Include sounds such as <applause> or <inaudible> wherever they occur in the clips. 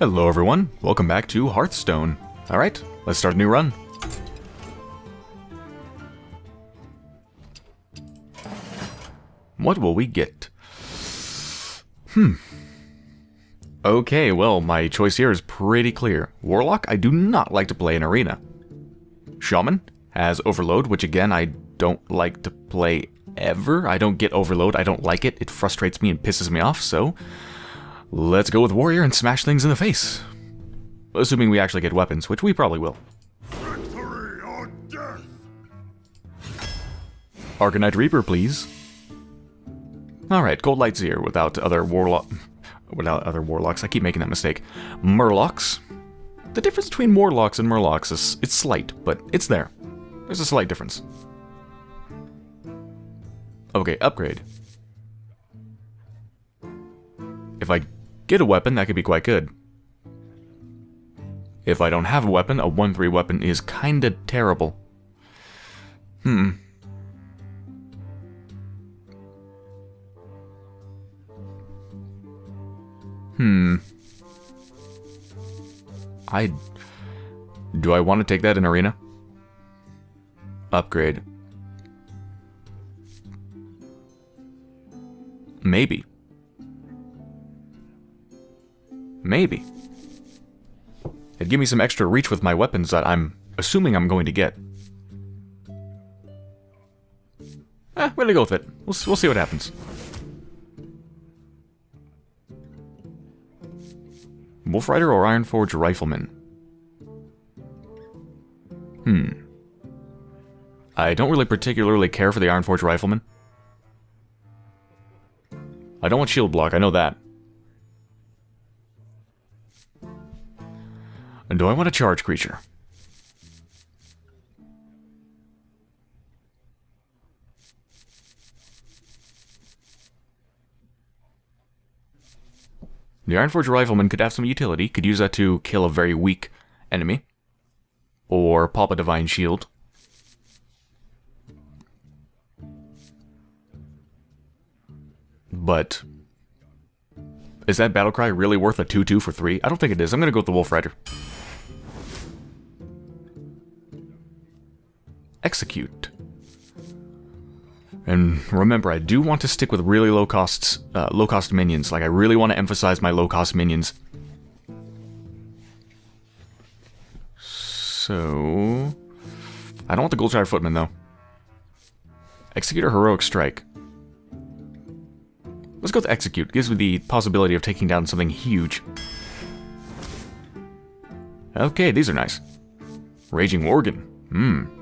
Hello everyone, welcome back to Hearthstone. Alright, let's start a new run. What will we get? Hmm. Okay, well, my choice here is pretty clear. Warlock, I do not like to play in Arena. Shaman has Overload, which again, I don't like to play ever. I don't get Overload, I don't like it. It frustrates me and pisses me off, so... Let's go with Warrior and smash things in the face. Assuming we actually get weapons, which we probably will. Victory or death! Arcanite Reaper, please. Alright, Coldlight Seer without other warlock without other warlocks. I keep making that mistake. Murlocs. The difference between warlocks and murlocs is it's slight, but it's there. There's a slight difference. Okay, upgrade. If I get a weapon, that could be quite good. If I don't have a weapon, a 1-3 weapon is kinda terrible. Hmm. Hmm. I... Do I want to take that in Arena? Upgrade. Maybe. Maybe. It'd give me some extra reach with my weapons that I'm assuming I'm going to get. Eh, we're gonna go with it. We'll, we'll see what happens. Wolf Rider or Ironforge Rifleman? Hmm. I don't really particularly care for the Ironforge Rifleman. I don't want shield block, I know that. And do I want a charge creature? The Ironforge Rifleman could have some utility, could use that to kill a very weak enemy. Or pop a Divine Shield. But... Is that Battlecry really worth a 2-2 for 3? I don't think it is. I'm gonna go with the Wolf Rider. Execute. And remember, I do want to stick with really low costs, uh, low cost minions. Like I really want to emphasize my low cost minions. So, I don't want the Goldshire Footman though. Execute a Heroic Strike. Let's go with Execute. Gives me the possibility of taking down something huge. Okay, these are nice. Raging Worgen. Hmm.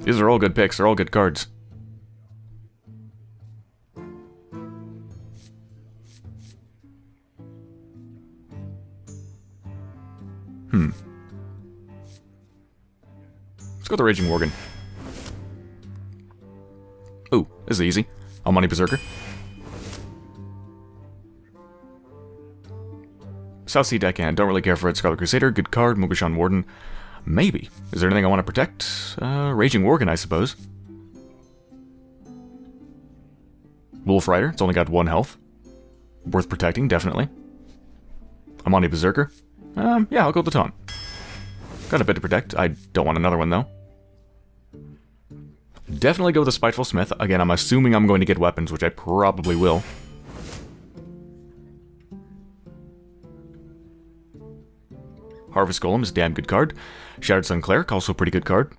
These are all good picks. They're all good cards. Hmm. Let's go with the Raging Worgen. Ooh, this is easy. Amani Berserker. Southsea Deckhand. Don't really care for it. Scarlet Crusader. Good card. Mogushan Warden. Maybe. Is there anything I want to protect? Uh, Raging Worgen, I suppose. Wolf Rider. It's only got one health. Worth protecting, definitely. Amani Berserker. Um, yeah, I'll go with the taunt. Got a bit to protect. I don't want another one, though. Definitely go with the Spiteful Smith. Again, I'm assuming I'm going to get weapons, which I probably will. Harvest Golem is a damn good card. Shattered Sun Cleric, also a pretty good card.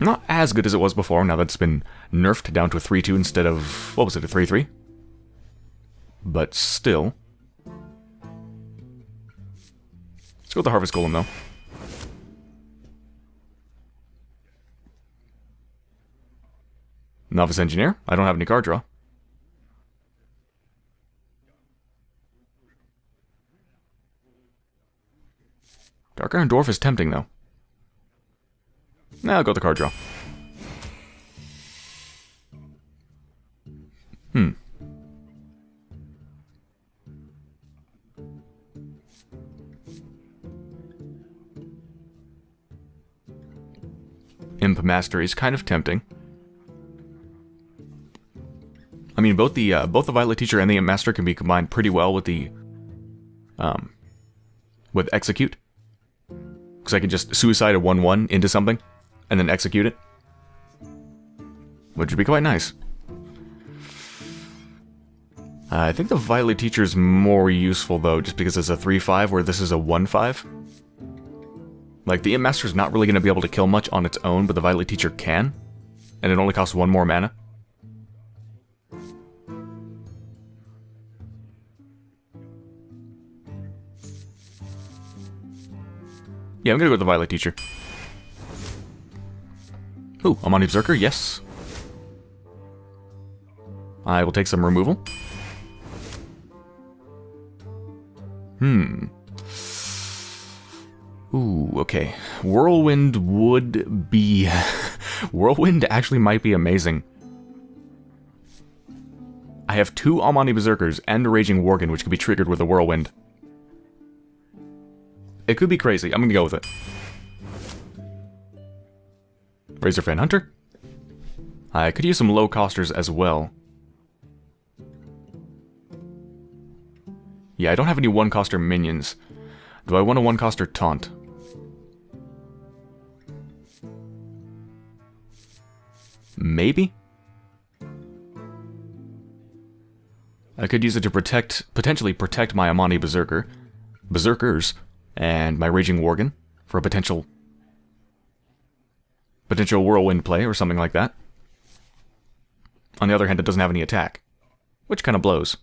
Not as good as it was before, now that it's been nerfed down to a 3-2 instead of, what was it, a 3-3? But still. Let's go with the Harvest Golem, though. Novice Engineer, I don't have any card draw. Dark Iron Dwarf is tempting, though. Nah, I'll go the card draw. Hmm. Imp Mastery is kind of tempting. I mean, both the uh, both the Violet Teacher and the Imp Master can be combined pretty well with the um, with execute. Because I can just suicide a 1-1 into something, and then execute it. Which would be quite nice. Uh, I think the Violet Teacher is more useful, though, just because it's a 3-5, where this is a 1-5. Like, the Imp Master is not really going to be able to kill much on its own, but the Violet Teacher can. And it only costs one more mana. Yeah, I'm gonna go with the Violet Teacher. Ooh, Amani Berserker, yes. I will take some removal. Hmm. Ooh, okay. Whirlwind would be... <laughs> Whirlwind actually might be amazing. I have two Amani Berserkers and a Raging Worgen, which could be triggered with a Whirlwind. It could be crazy. I'm gonna go with it. Razorfang Hunter. I could use some low costers as well. Yeah, I don't have any one-coster minions. Do I want a one-coster taunt? Maybe? I could use it to protect, potentially protect my Amani Berserker, Berserkers, and my Raging Worgen for a potential, potential Whirlwind play or something like that. On the other hand, it doesn't have any attack, which kind of blows.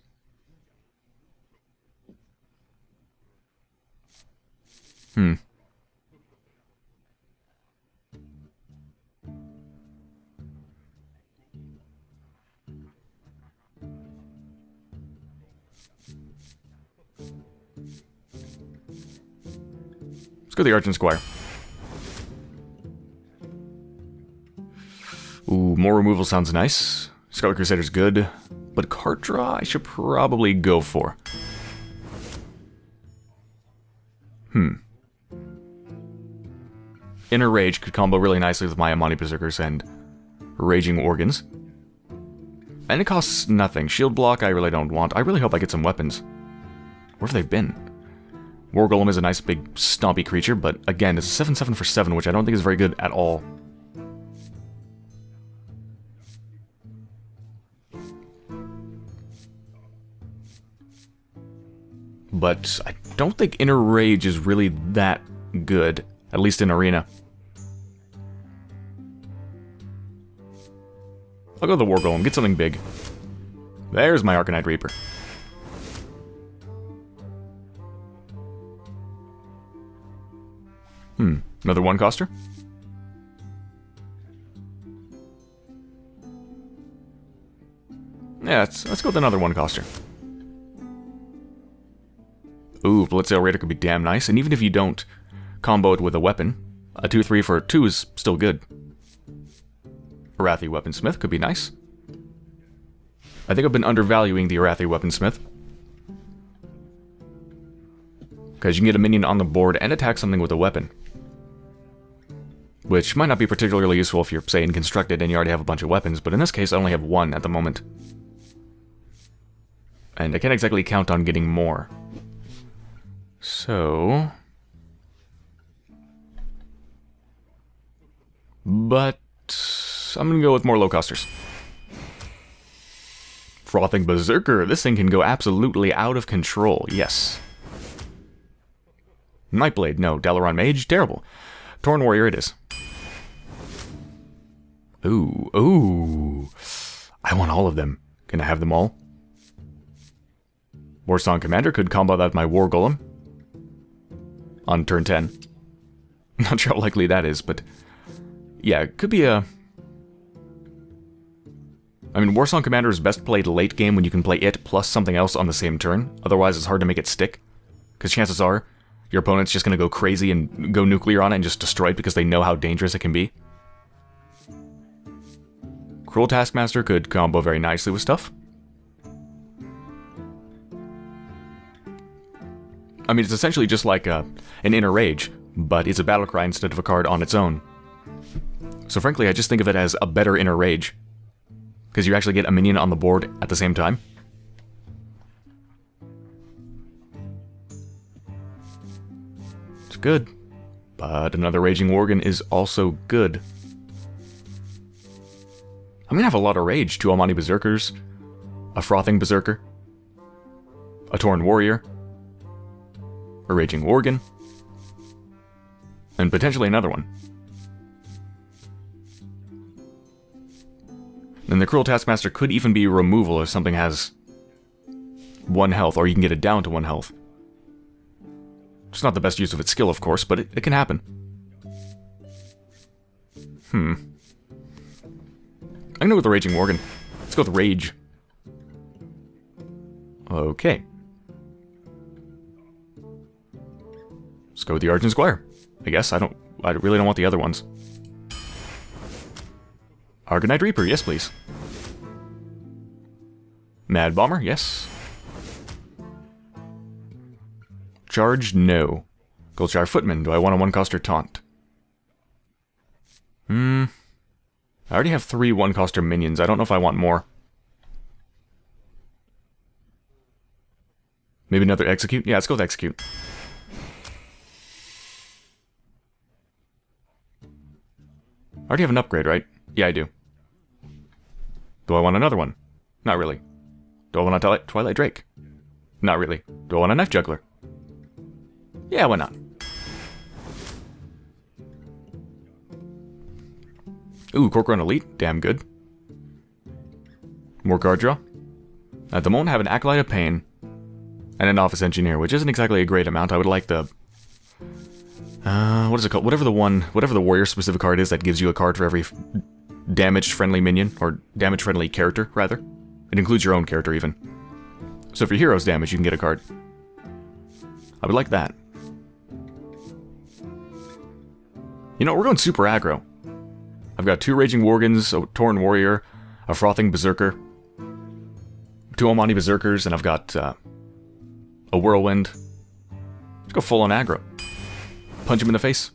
Hmm. Let's go to the Argent Squire. Ooh, more removal sounds nice. Scarlet Crusader's good, but card draw I should probably go for. Hmm. Inner Rage could combo really nicely with my Amani Berserkers and Raging Worgens. And it costs nothing. Shield block I really don't want. I really hope I get some weapons. Where have they been? War Golem is a nice big stompy creature, but again, it's a 7-7 for 7, which I don't think is very good at all. But I don't think Inner Rage is really that good, at least in Arena. I'll go to the War Golem, get something big. There's my Arcanite Reaper. Hmm, another one coster? Yeah, let's, let's go with another one coster. Ooh, Bloodsail Raider could be damn nice, and even if you don't combo it with a weapon, a 2-3 for 2 is still good. Arathi Weaponsmith could be nice. I think I've been undervaluing the Arathi Weaponsmith. Because you can get a minion on the board and attack something with a weapon. Which might not be particularly useful if you're, say, in Constructed and you already have a bunch of weapons, but in this case I only have one at the moment. And I can't exactly count on getting more. So... But... I'm gonna go with more low costers. Frothing Berserker. This thing can go absolutely out of control. Yes. Nightblade. No. Dalaran Mage. Terrible. Tauren Warrior it is. Ooh. Ooh. I want all of them. Can I have them all? Warsong Commander could combo that with my War Golem. On turn 10. <laughs> Not sure how likely that is, but... Yeah, it could be a I mean, Warsong Commander is best played late game when you can play it plus something else on the same turn. Otherwise, it's hard to make it stick. Because chances are, your opponent's just going to go crazy and go nuclear on it and just destroy it because they know how dangerous it can be. Cruel Taskmaster could combo very nicely with stuff. I mean, it's essentially just like a, an Inner Rage, but it's a battle cry instead of a card on its own. So frankly, I just think of it as a better Inner Rage because you actually get a minion on the board at the same time. It's good. But another Raging Worgen is also good. I'm gonna have a lot of rage. Two Amani Berserkers, a Frothing Berserker, a Tauren Warrior, a Raging Worgen, and potentially another one. And the Cruel Taskmaster could even be removal if something has one health, or you can get it down to one health. It's not the best use of its skill, of course, but it, it can happen. Hmm. I'm gonna go with the Raging Worgen. Let's go with Rage. Okay. Go with the Argent Squire. I guess I don't. I really don't want the other ones. Arcanite Reaper, yes please. Mad Bomber, yes. Charge, no. Goldshire Footman, do I want a one-coster taunt? Hmm. I already have three one-coster minions. I don't know if I want more. Maybe another execute? Yeah, let's go with execute. Already have an upgrade, right? Yeah, I do. Do I want another one? Not really. Do I want a Twilight, Twilight Drake? Not really. Do I want a Knife Juggler? Yeah, why not? Ooh, Kor'kron Elite. Damn good. More card draw. At the moment, I have an Acolyte of Pain and an Novice Engineer, which isn't exactly a great amount. I would like the... Uh, what is it called? Whatever the one, whatever the warrior-specific card is that gives you a card for every damage-friendly minion, or damage-friendly character, rather. It includes your own character, even. So if your hero's damage, you can get a card. I would like that. You know, we're going super aggro. I've got two Raging Worgens, a Tauren Warrior, a Frothing Berserker, two Amani Berserkers, and I've got uh, a Whirlwind. Let's go full on aggro. Punch him in the face.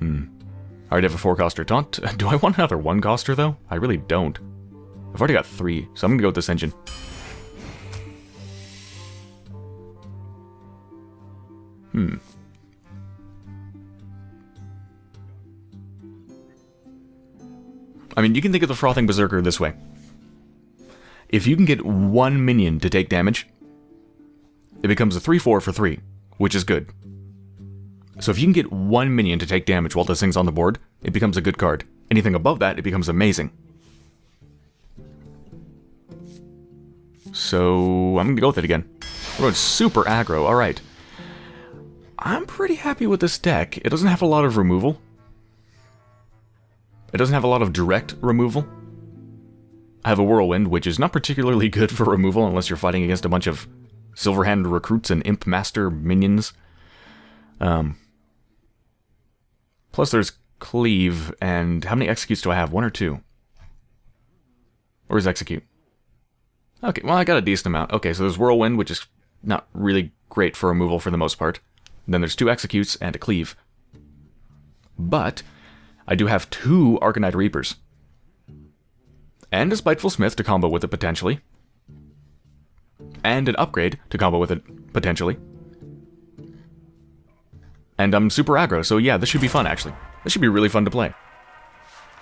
Hmm. I already have a four-coster taunt. <laughs> Do I want another one-coster, though? I really don't. I've already got three, so I'm gonna go with this engine. Hmm. I mean, you can think of the Frothing Berserker this way. If you can get one minion to take damage, it becomes a 3-4 for 3, which is good. So if you can get one minion to take damage while this thing's on the board, it becomes a good card. Anything above that, it becomes amazing. So I'm to go with it again. Going super aggro, alright. I'm pretty happy with this deck. It doesn't have a lot of removal. It doesn't have a lot of direct removal. I have a Whirlwind, which is not particularly good for removal unless you're fighting against a bunch of Silverhand recruits and Imp Master minions. Um, plus there's Cleave, and how many executes do I have? One or two? Or is execute? Okay, well I got a decent amount. Okay, so there's Whirlwind, which is not really great for removal for the most part. Then there's two executes and a cleave. But I do have two Arcanite Reapers. And a Spiteful Smith to combo with it potentially. And an upgrade to combo with it potentially. And I'm super aggro, so yeah, this should be fun actually. This should be really fun to play.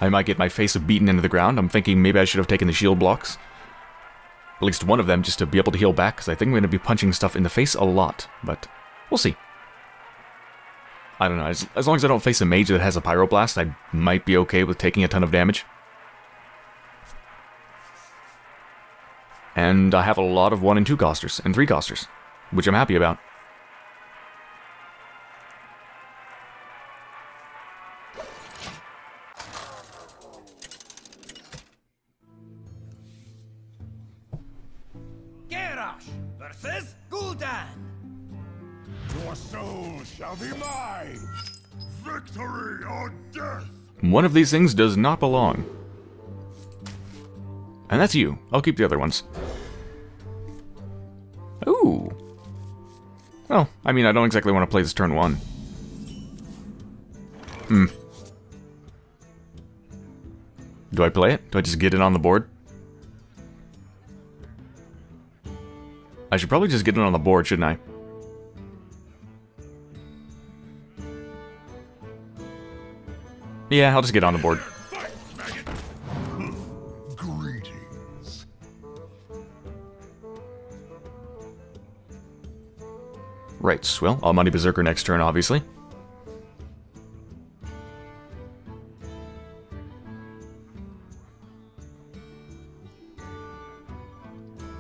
I might get my face beaten into the ground. I'm thinking maybe I should have taken the shield blocks. At least one of them just to be able to heal back, because I think I'm going to be punching stuff in the face a lot. But we'll see. I don't know, as, as long as I don't face a mage that has a Pyroblast, I might be okay with taking a ton of damage. And I have a lot of 1 and 2 costers, and 3 costers, which I'm happy about. Shall be mine. Victory or death. One of these things does not belong. And that's you. I'll keep the other ones. Ooh. Well, I mean, I don't exactly want to play this turn one. Hmm. Do I play it? Do I just get it on the board? I should probably just get it on the board, shouldn't I? Yeah, I'll just get on the board. Greetings. Right, well, Amani Berserker next turn, obviously.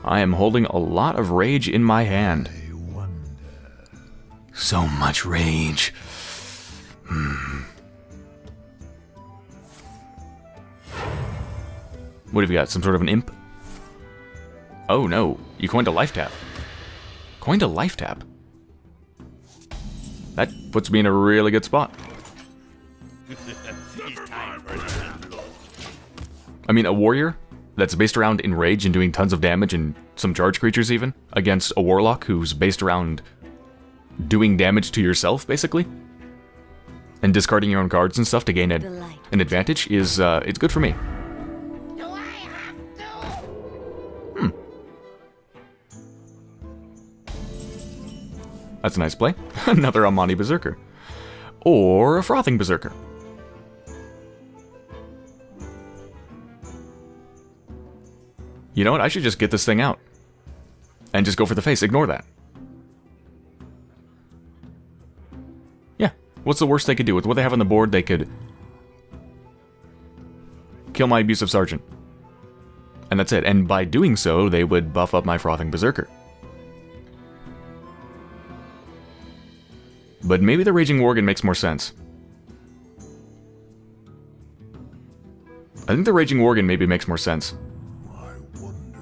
I am holding a lot of rage in my hand. So much rage. Hmm. What have you got? Some sort of an imp? Oh no, you coined a life tap. Coined a life tap. That puts me in a really good spot. I mean, a warrior that's based around enrage and doing tons of damage and some charge creatures even, against a warlock who's based around doing damage to yourself, basically, and discarding your own cards and stuff to gain a, an advantage is uh, it's good for me. That's a nice play. <laughs> Another Amani Berserker. Or a Frothing Berserker. You know what? I should just get this thing out. And just go for the face. Ignore that. Yeah. What's the worst they could do? With what they have on the board, they could... Kill my Abusive Sergeant. And that's it. And by doing so, they would buff up my Frothing Berserker. But maybe the Raging Worgen makes more sense. I think the Raging Worgen maybe makes more sense. I wonder.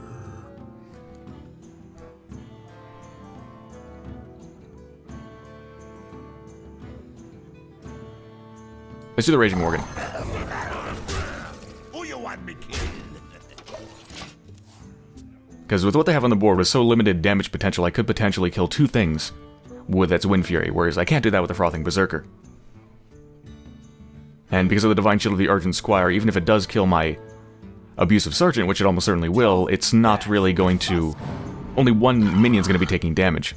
Let's do the Raging Worgen. Who you want me killed? Because <laughs> with what they have on the board with so limited damage potential, I could potentially kill two things with its Wind Fury, whereas I can't do that with the Frothing Berserker. And because of the Divine Shield of the Argent Squire, even if it does kill my Abusive Sergeant, which it almost certainly will, it's not really going to... Only one minion's going to be taking damage.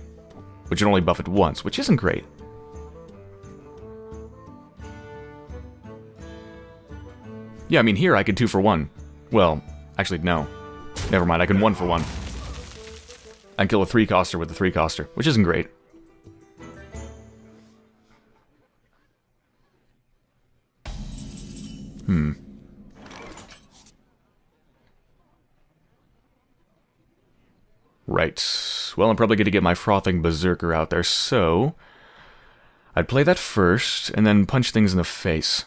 Which would only buff it once, which isn't great. Yeah, I mean, here I could two for one. Well, actually, no. Never mind, I can one for one. And kill a three coster with a three coster, which isn't great. Hmm. Right. Well, I'm probably going to get my Frothing Berserker out there, so... I'd play that first, and then punch things in the face.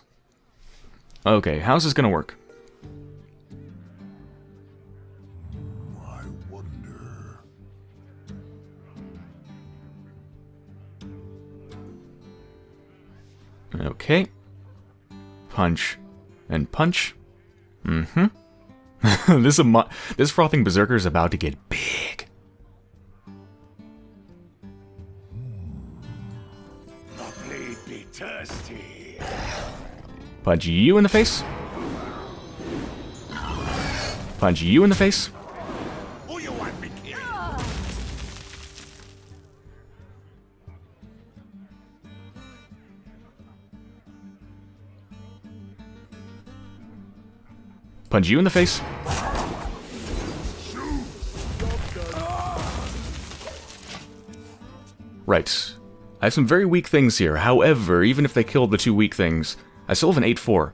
Okay, how's this going to work? Okay. Punch. And punch. Mm-hmm. <laughs> this, this Frothing Berserker is about to get big. Punch you in the face. Punch you in the face. Punch you in the face. Right. I have some very weak things here. However, even if they killed the two weak things, I still have an 8-4.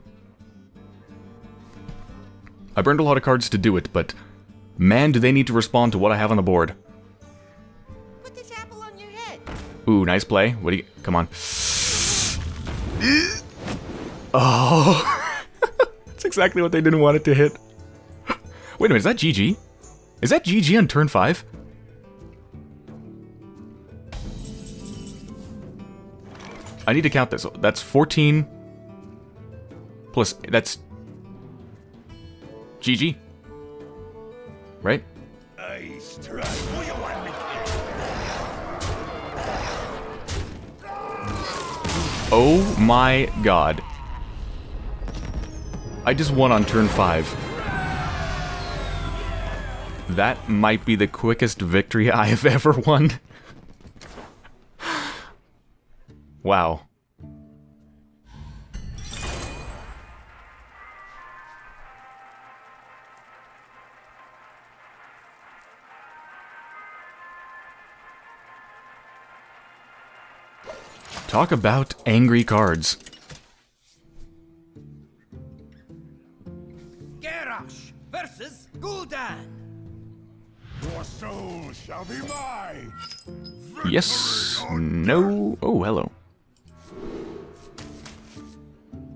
I burned a lot of cards to do it, but man, do they need to respond to what I have on the board. Put this apple on your head. Ooh, nice play. What do you... Come on. <gasps> Oh. <laughs> Exactly what they didn't want it to hit. <laughs> Wait a minute, is that GG? Is that GG on turn 5? I need to count this. That's 14 plus... That's... GG. Right? Oh my god. I just won on turn 5. That might be the quickest victory <laughs> I have ever won. <sighs> wow. Talk about angry cards. Gul'dan. Your soul shall be mine. Yes. No. Oh, hello.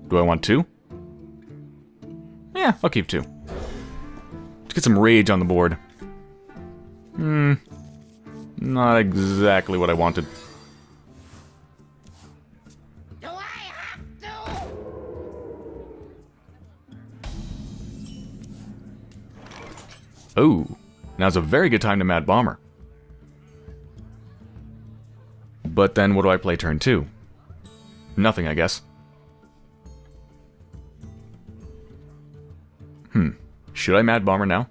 Do I want two? Yeah, I'll keep two. Let's get some rage on the board. Hmm. Not exactly what I wanted. Oh, now's a very good time to Mad Bomber. But then what do I play turn two? Nothing, I guess. Hmm. Should I Mad Bomber now?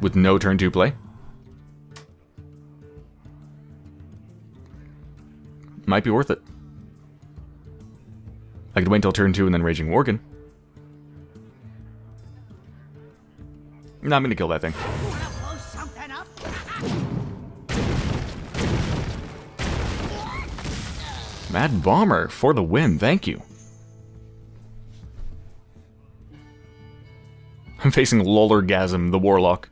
With no turn two play? Might be worth it. I could wait until turn two and then Raging Worgen. No, I'm gonna kill that thing. Mad Bomber for the win, thank you. I'm facing Lollergasm, the Warlock.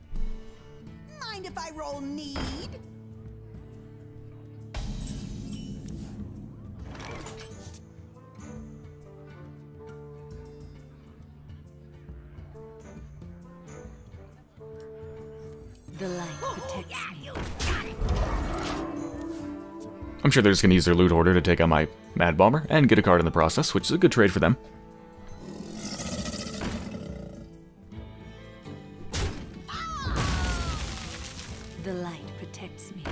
I'm sure they're just gonna use their loot order to take out my Mad Bomber and get a card in the process, which is a good trade for them. The light protects me.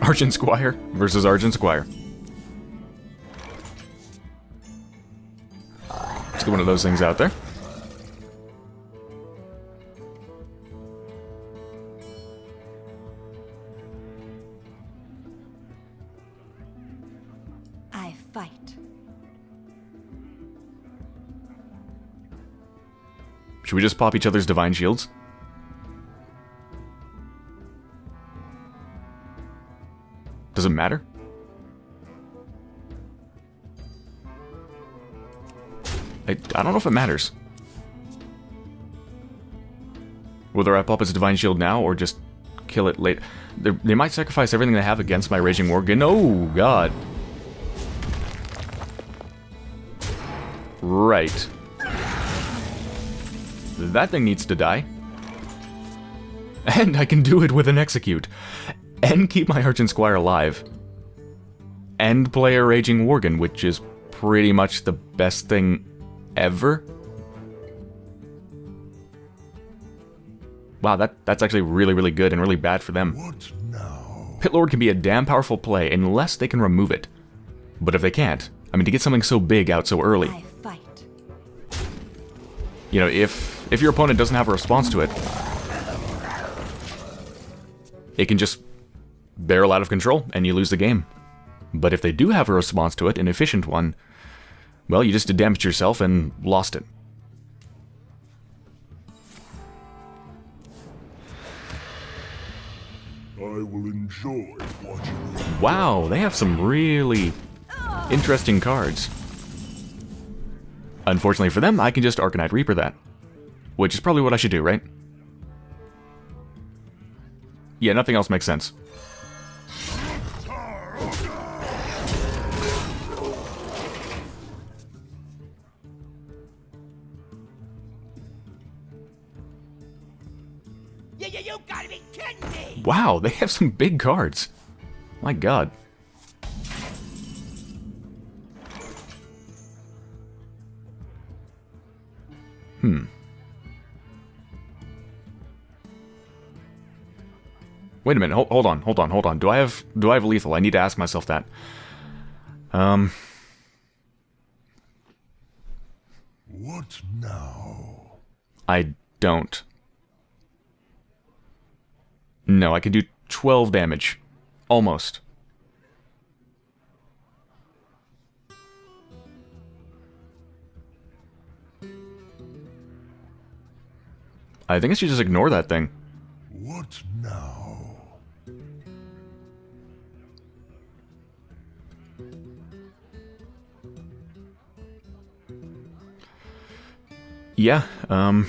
Argent Squire versus Argent Squire. Let's get one of those things out there. Should we just pop each other's Divine Shields? Does it matter? I, I don't know if it matters. Whether I pop his Divine Shield now or just kill it late. They might sacrifice everything they have against my Raging Worgen. Oh, God. Right. That thing needs to die. And I can do it with an Execute. And keep my Argent Squire alive. And play a Raging Worgen, which is pretty much the best thing ever. Wow, that, that's actually really, really good and really bad for them. What now? Pit Lord can be a damn powerful play unless they can remove it. But if they can't, I mean, to get something so big out so early, I fight. you know, if if your opponent doesn't have a response to it, it can just barrel out of control and you lose the game. But if they do have a response to it, an efficient one, well, you just did damage yourself and lost it. I will enjoy watching. Wow, they have some really interesting cards. Unfortunately for them, I can just Arcanite Reaper that. Which is probably what I should do, right? Yeah, nothing else makes sense. Wow, they have some big cards. My god. Hmm. Wait a minute. Hold, hold on. Hold on. Hold on. Do I have do I have lethal? I need to ask myself that. Um. What now? I don't. No, I can do 12 damage. Almost. I think I should just ignore that thing. What now? Yeah, um...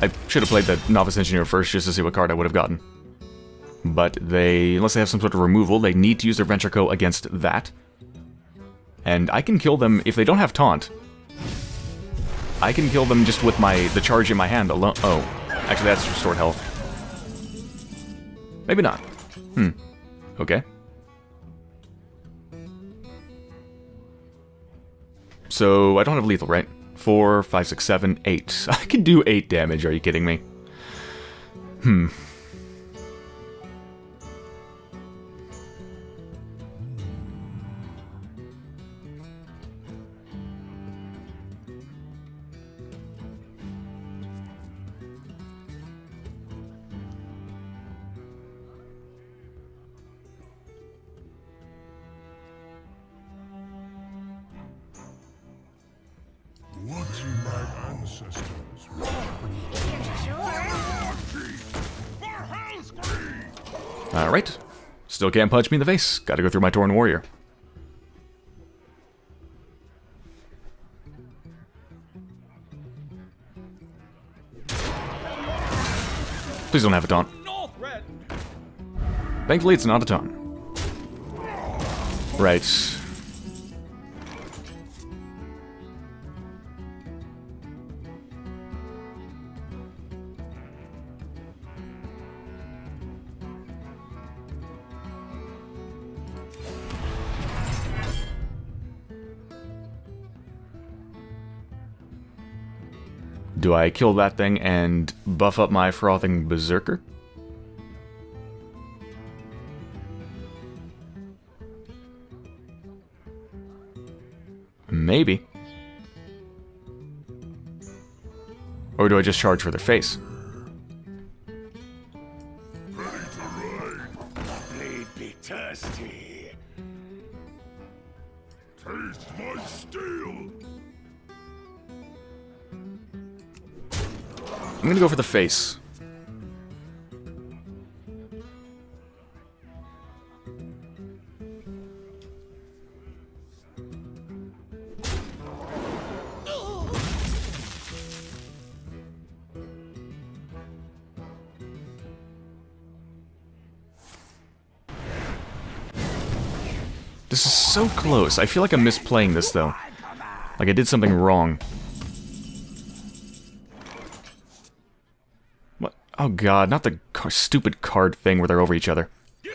I should have played the Novice Engineer first just to see what card I would have gotten. But they, unless they have some sort of removal, they need to use their Venture Co against that. And I can kill them if they don't have Taunt. I can kill them just with my the charge in my hand alone. Oh, actually that's restored health. Maybe not. Hmm. Okay. So I don't have lethal, right? Four, five, six, seven, eight. <laughs> I can do eight damage. Are you kidding me? Hmm. Alright. Still can't punch me in the face. Gotta go through my Tauren Warrior. Please don't have a taunt. Thankfully, it's not a taunt. Right. Do I kill that thing and buff up my frothing berserker? Maybe. Or do I just charge for their face? I'm gonna go for the face. This is so close. I feel like I'm misplaying this, though. Like I did something wrong. What? Oh god, not the car stupid card thing where they're over each other. There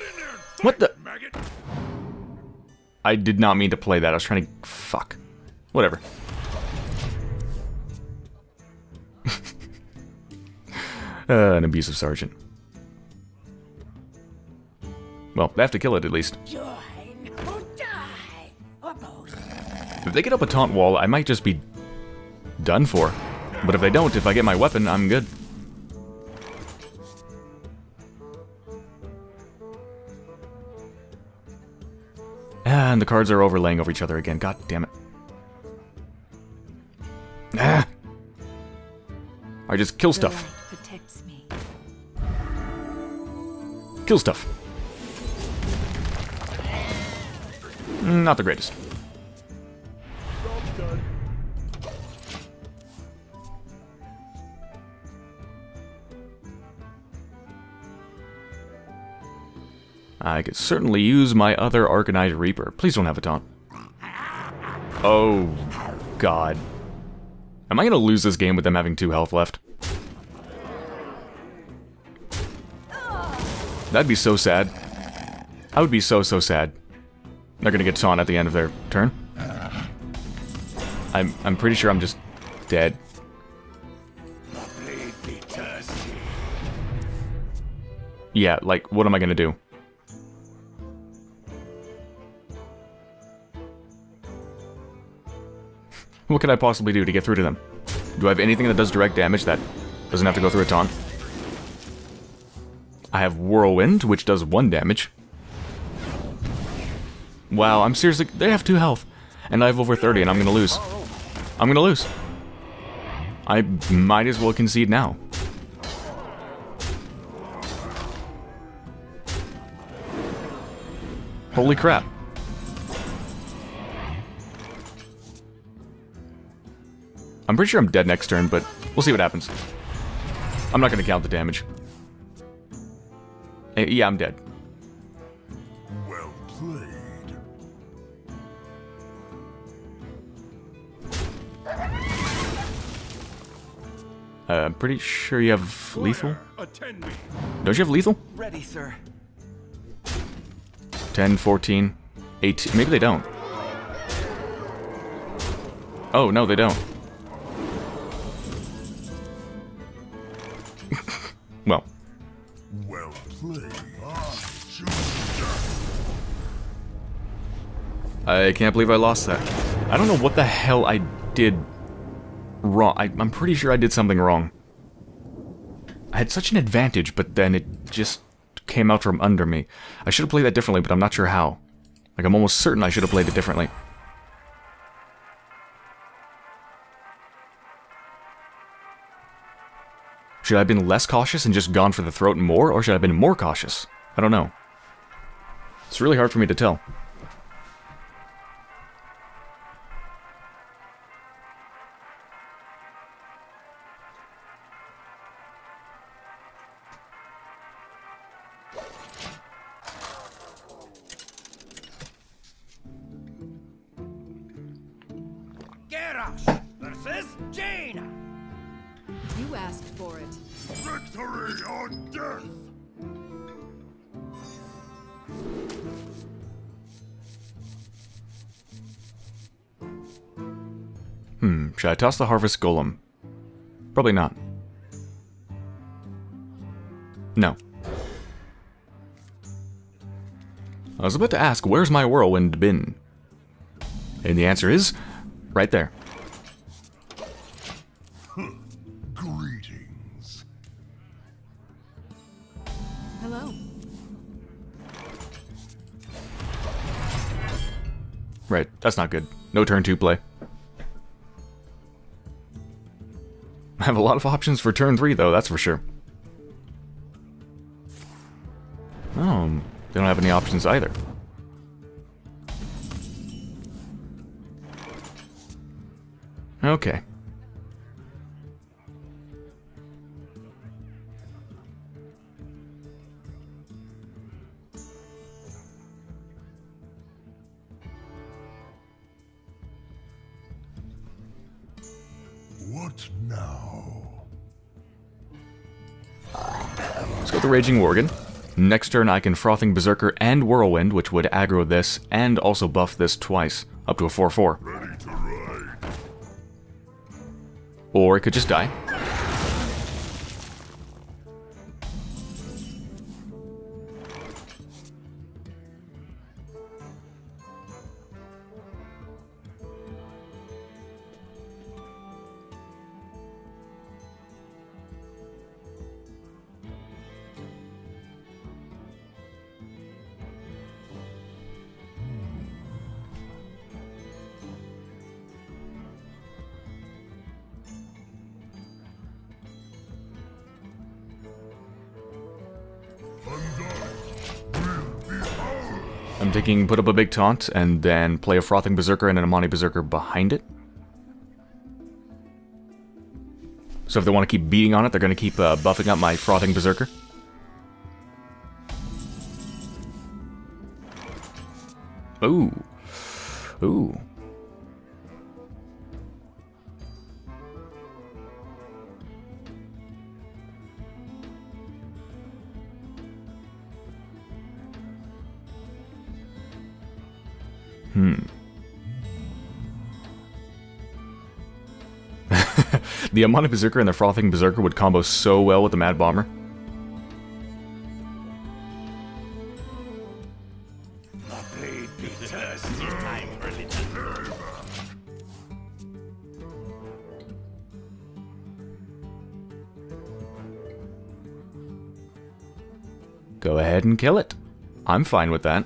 What the- maggot. I did not mean to play that. I was trying to... Fuck. Whatever. <laughs> uh, an abusive sergeant. Well, they have to kill it at least. If they get up a taunt wall, I might just be done for. But if they don't, if I get my weapon, I'm good. And the cards are overlaying over each other again. God damn it. Ah! I just kill stuff. light protects me. Kill stuff. Not the greatest. I could certainly use my other Arcanite Reaper. Please don't have a taunt. Oh, God. Am I going to lose this game with them having two health left? That'd be so sad. I would be so, so sad. They're gonna get taunt at the end of their turn. I'm, I'm pretty sure I'm just dead. Yeah, like, what am I gonna do? What could I possibly do to get through to them? Do I have anything that does direct damage that doesn't have to go through a taunt? I have Whirlwind, which does one damage. Wow, I'm seriously- they have two health. And I have over 30 and I'm gonna lose. I'm gonna lose. I might as well concede now. Holy crap. I'm pretty sure I'm dead next turn, but we'll see what happens. I'm not going to count the damage. Eh, Yeah, I'm dead. Well played. Uh, I'm pretty sure you have lethal. Attend me. Don't you have lethal? Ready, sir. 10, 14, 18. Maybe they don't. Oh, no, they don't. I can't believe I lost that. I don't know what the hell I did wrong. I, I'm pretty sure I did something wrong. I had such an advantage, but then it just came out from under me. I should have played that differently, but I'm not sure how. Like, I'm almost certain I should have played it differently. Should I have been less cautious and just gone for the throat more, or should I have been more cautious? I don't know. It's really hard for me to tell. Garrosh versus Jaina. You asked for it. Victory or death. Hmm, should I toss the Harvest Golem? Probably not. No. I was about to ask, where's my whirlwind been? And the answer is, right there. That's not good. No turn 2 play. I have a lot of options for turn 3 though, that's for sure. Oh, they don't have any options either. Okay. Raging Worgen. Next turn I can Frothing Berserker and Whirlwind, which would aggro this, and also buff this twice, up to a 4-4. Ready to ride. Or it could just die. Put up a big taunt and then play a Frothing Berserker and an Amani Berserker behind it. So if they want to keep beating on it, they're going to keep uh, buffing up my Frothing Berserker. The Amani Berserker and the Frothing Berserker would combo so well with the Mad Bomber. Go ahead and kill it. I'm fine with that.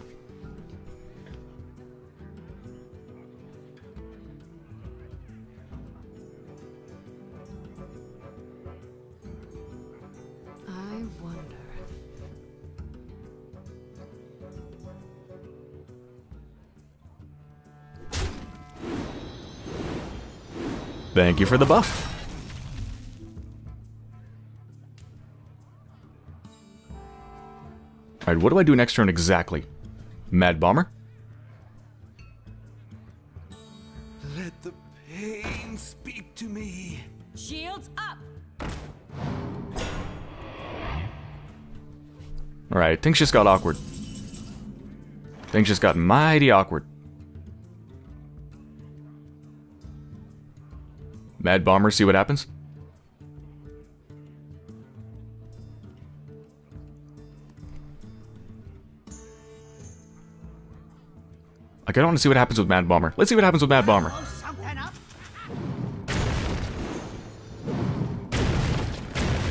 Thank you for the buff. Alright, what do I do next turn exactly? Mad Bomber? Let the pain speak to me. Shields up. Alright, things just got awkward. Things just got mighty awkward. Mad Bomber, see what happens? Like, I don't want to see what happens with Mad Bomber. Let's see what happens with Mad Bomber.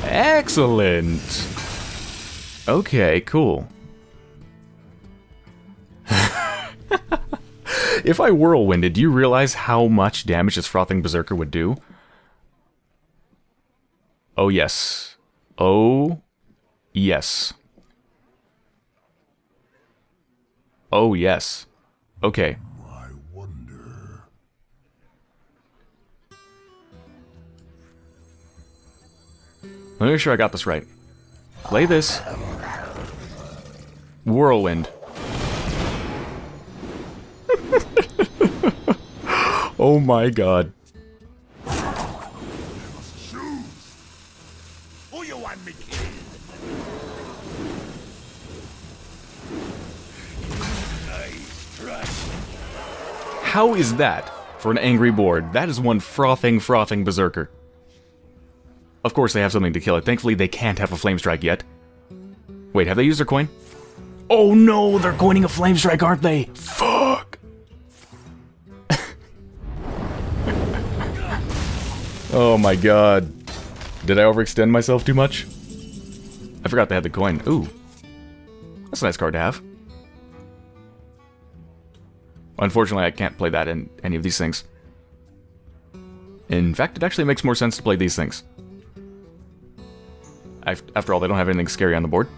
Excellent. Okay, cool. If I whirlwinded, do you realize how much damage this frothing berserker would do? Oh yes. Oh yes. Oh yes. Okay. I wonder. Let me make sure I got this right. Play this. Whirlwind. <laughs> oh my god. Who you want me killed? Nice try. How is that for an angry board? That is one frothing, frothing berserker. Of course they have something to kill it. Thankfully they can't have a flame strike yet. Wait, have they used their coin? Oh no, they're coining a flame strike, aren't they? Fuck. Oh my god. Did I overextend myself too much? I forgot they had the coin. Ooh. That's a nice card to have. Unfortunately, I can't play that in any of these things. In fact, it actually makes more sense to play these things. Af- After all, they don't have anything scary on the board.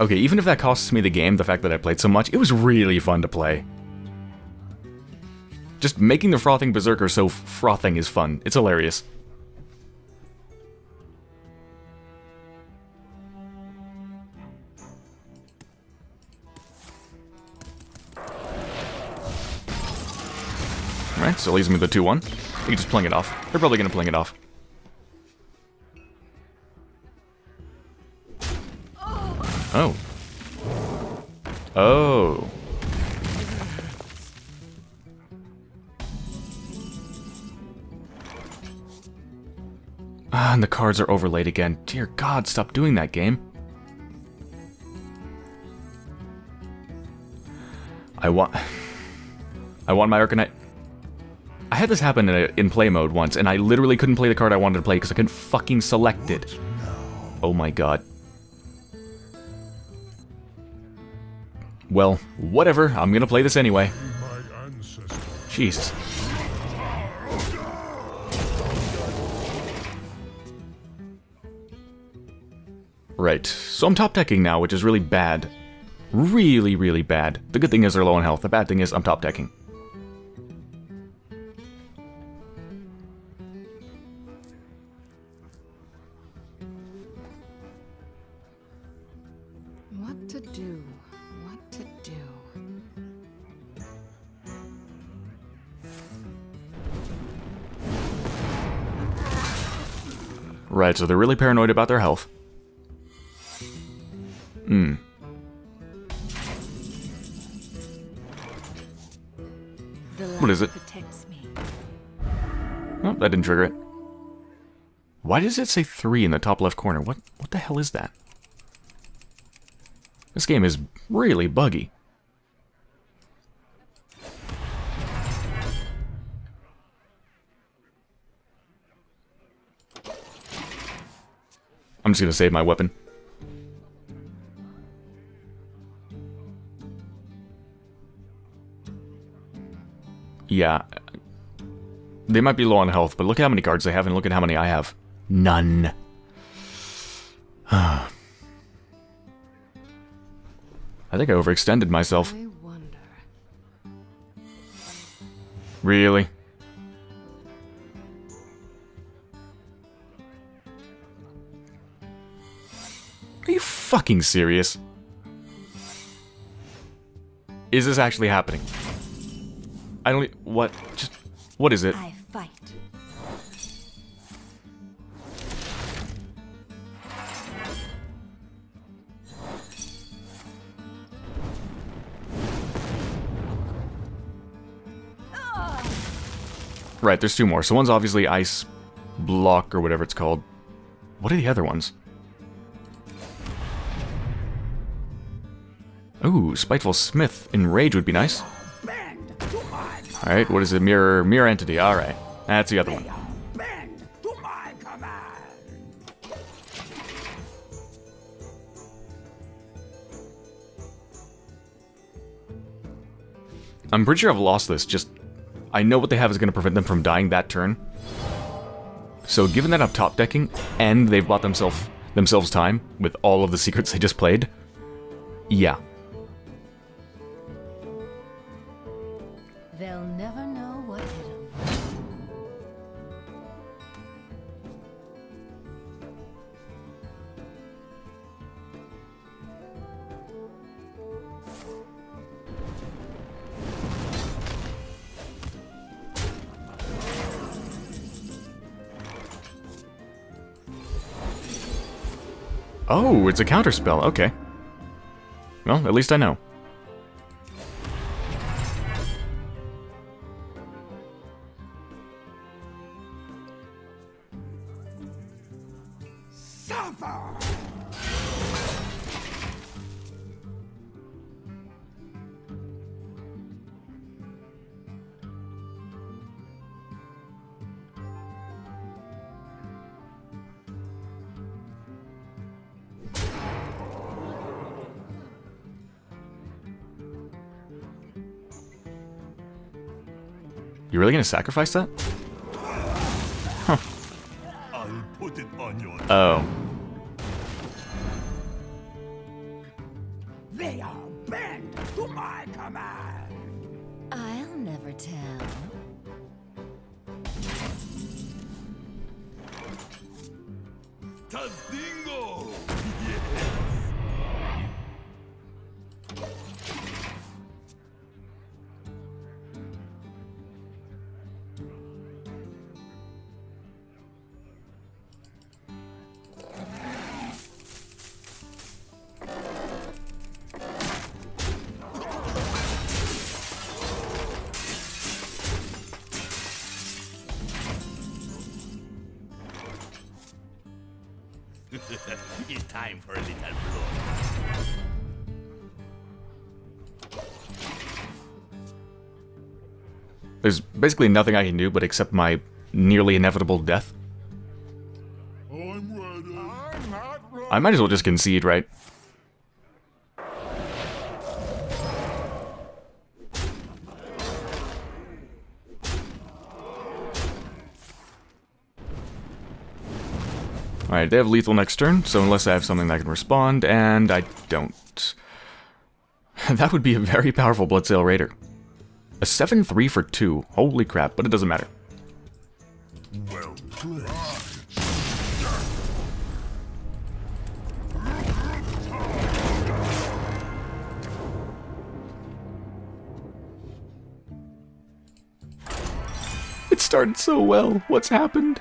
Okay, even if that costs me the game, the fact that I played so much, it was really fun to play. Just making the frothing berserker so frothing is fun. It's hilarious. Alright, so leaves me a 2-1. You can just pling it off. They're probably gonna pling it off. Oh. Oh. Ah, and the cards are overlaid again. Dear God, stop doing that game. I want... I want my Arcanite... I had this happen in, a, in play mode once, and I literally couldn't play the card I wanted to play because I couldn't fucking select it. Oh my god. Well, whatever. I'm gonna play this anyway. Jesus. Right, so I'm top decking now, which is really bad. Really, really bad. The good thing is they're low on health. The bad thing is I'm top decking. Right, so they're really paranoid about their health. Hmm. What is it? Oh, that didn't trigger it. Why does it say 3 in the top left corner? What what the hell is that? This game is really buggy. I'm just gonna save my weapon. Yeah. They might be low on health, but look at how many cards they have and look at how many I have. None. <sighs> I think I overextended myself. Really? Are you fucking serious? Is this actually happening? I don't. What? Just. What is it? I fight. Right, there's two more. So one's obviously ice block or whatever it's called. What are the other ones? Ooh, Spiteful Smith. Enrage would be nice. To Alright, what is it? Mirror mirror entity. Alright. That's the other one. to. I'm pretty sure I've lost this, just I know what they have is gonna prevent them from dying that turn. So given that I'm top decking, and they've bought themselves themselves time with all of the secrets they just played, yeah. Oh, it's a counterspell, okay. Well, at least I know. Suffer. You really gonna sacrifice that? Basically nothing I can do but accept my nearly inevitable death. I might as well just concede, right? Alright, they have lethal next turn, so unless I have something that can respond, and I don't. <laughs> that would be a very powerful Bloodsail Raider. A 7-3 for 2. Holy crap, but it doesn't matter. Well played. It started so well. What's happened?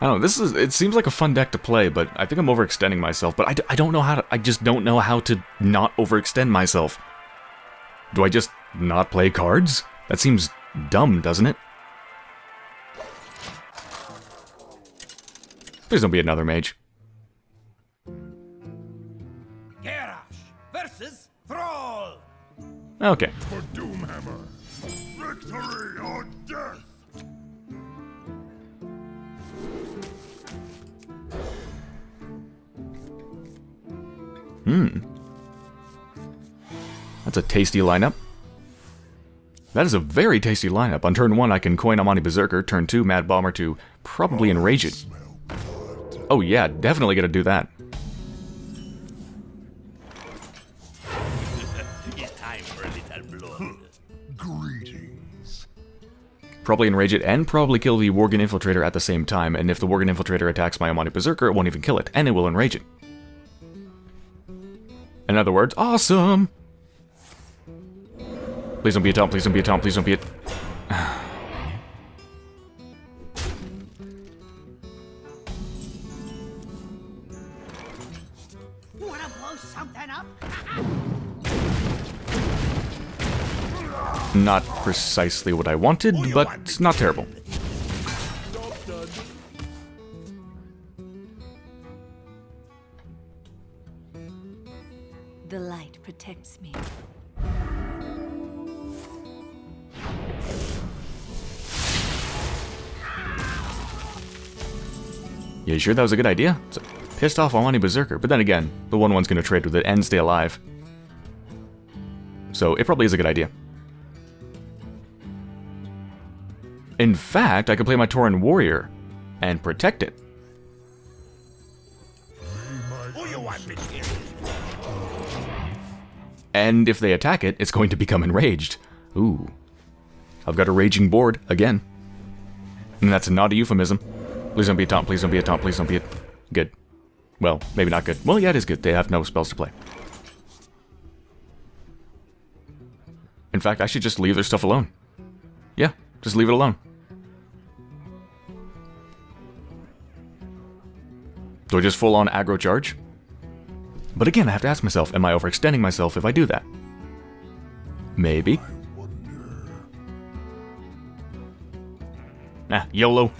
I don't know. This is. It seems like a fun deck to play, but I think I'm overextending myself. But I, d- I don't know how to. I just don't know how to not overextend myself. Do I just not play cards? That seems dumb, doesn't it? Please don't be another mage. Garrosh versus Thrall. Okay. Mmm. That's a tasty lineup. That is a very tasty lineup. On turn 1, I can coin Amani Berserker. Turn 2, Mad Bomber to probably enrage it. Oh yeah, definitely gonna do that. probably enrage it and probably kill the Worgen Infiltrator at the same time, and if the Worgen Infiltrator attacks my Amani Berserker, it won't even kill it, and it will enrage it. In other words, awesome! Please don't be a taunt, please don't be a taunt, please don't be a... <sighs> Wanna blow something up? Not precisely what I wanted, oh, but not terrible. You sure that was a good idea? A pissed off Amani Berserker, but then again, the one one's gonna trade with it and stay alive. So it probably is a good idea. In fact, I could play my Tauren Warrior and protect it. And if they attack it, it's going to become enraged. Ooh. I've got a raging board, again. And that's not a euphemism. Please don't be a taunt, please don't be a taunt, please don't be a... Good. Well, maybe not good. Well, yeah, it is good. They have no spells to play. In fact, I should just leave their stuff alone. Yeah, just leave it alone. Do I just full on aggro charge? But again, I have to ask myself, am I overextending myself if I do that? Maybe. Nah, YOLO.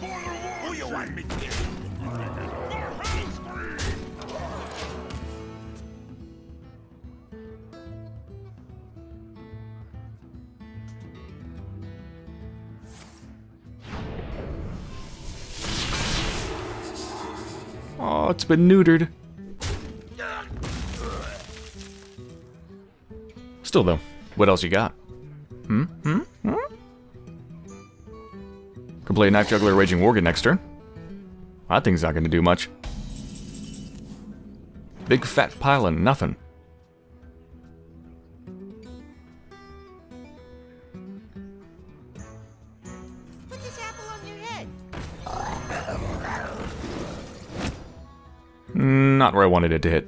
Oh, it's been neutered. Still though, what else you got? Hmm? Hmm? Hmm? Can play Knife Juggler Raging Worgen next turn. That thing's not gonna do much. Big fat pile of nothing. Not where I wanted it to hit.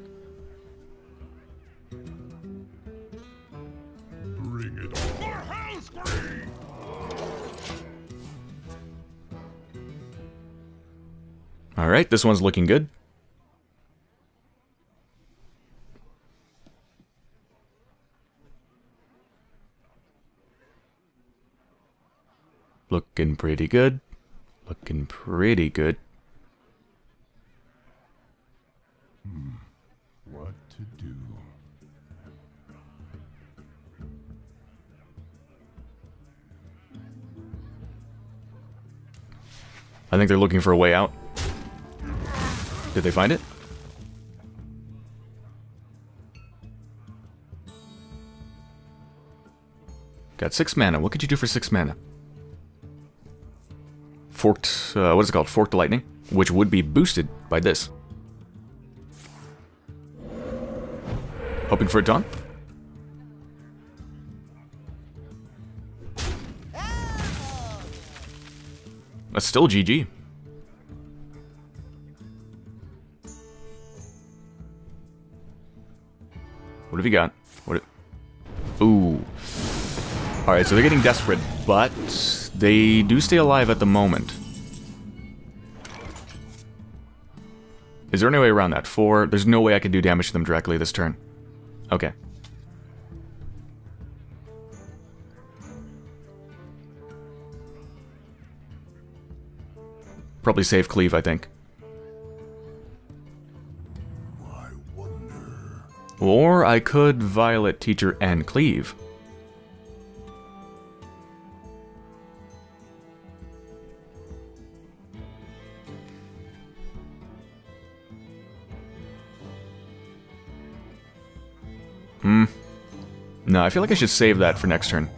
Bring it on. Alright, this one's looking good. Looking pretty good. Looking pretty good. What to do? I think they're looking for a way out. Did they find it? Got six mana. What could you do for six mana? Forked, uh, what is it called? Forked Lightning, which would be boosted by this. Hoping for a taunt? That's still GG. What have you got? What? Ooh. Alright, so they're getting desperate, but they do stay alive at the moment. Is there any way around that? Four. There's no way I can do damage to them directly this turn. Okay. Probably save cleave, I think. I wonder. Or I could Violet Teacher and Cleave. No, I feel like I should save that for next turn.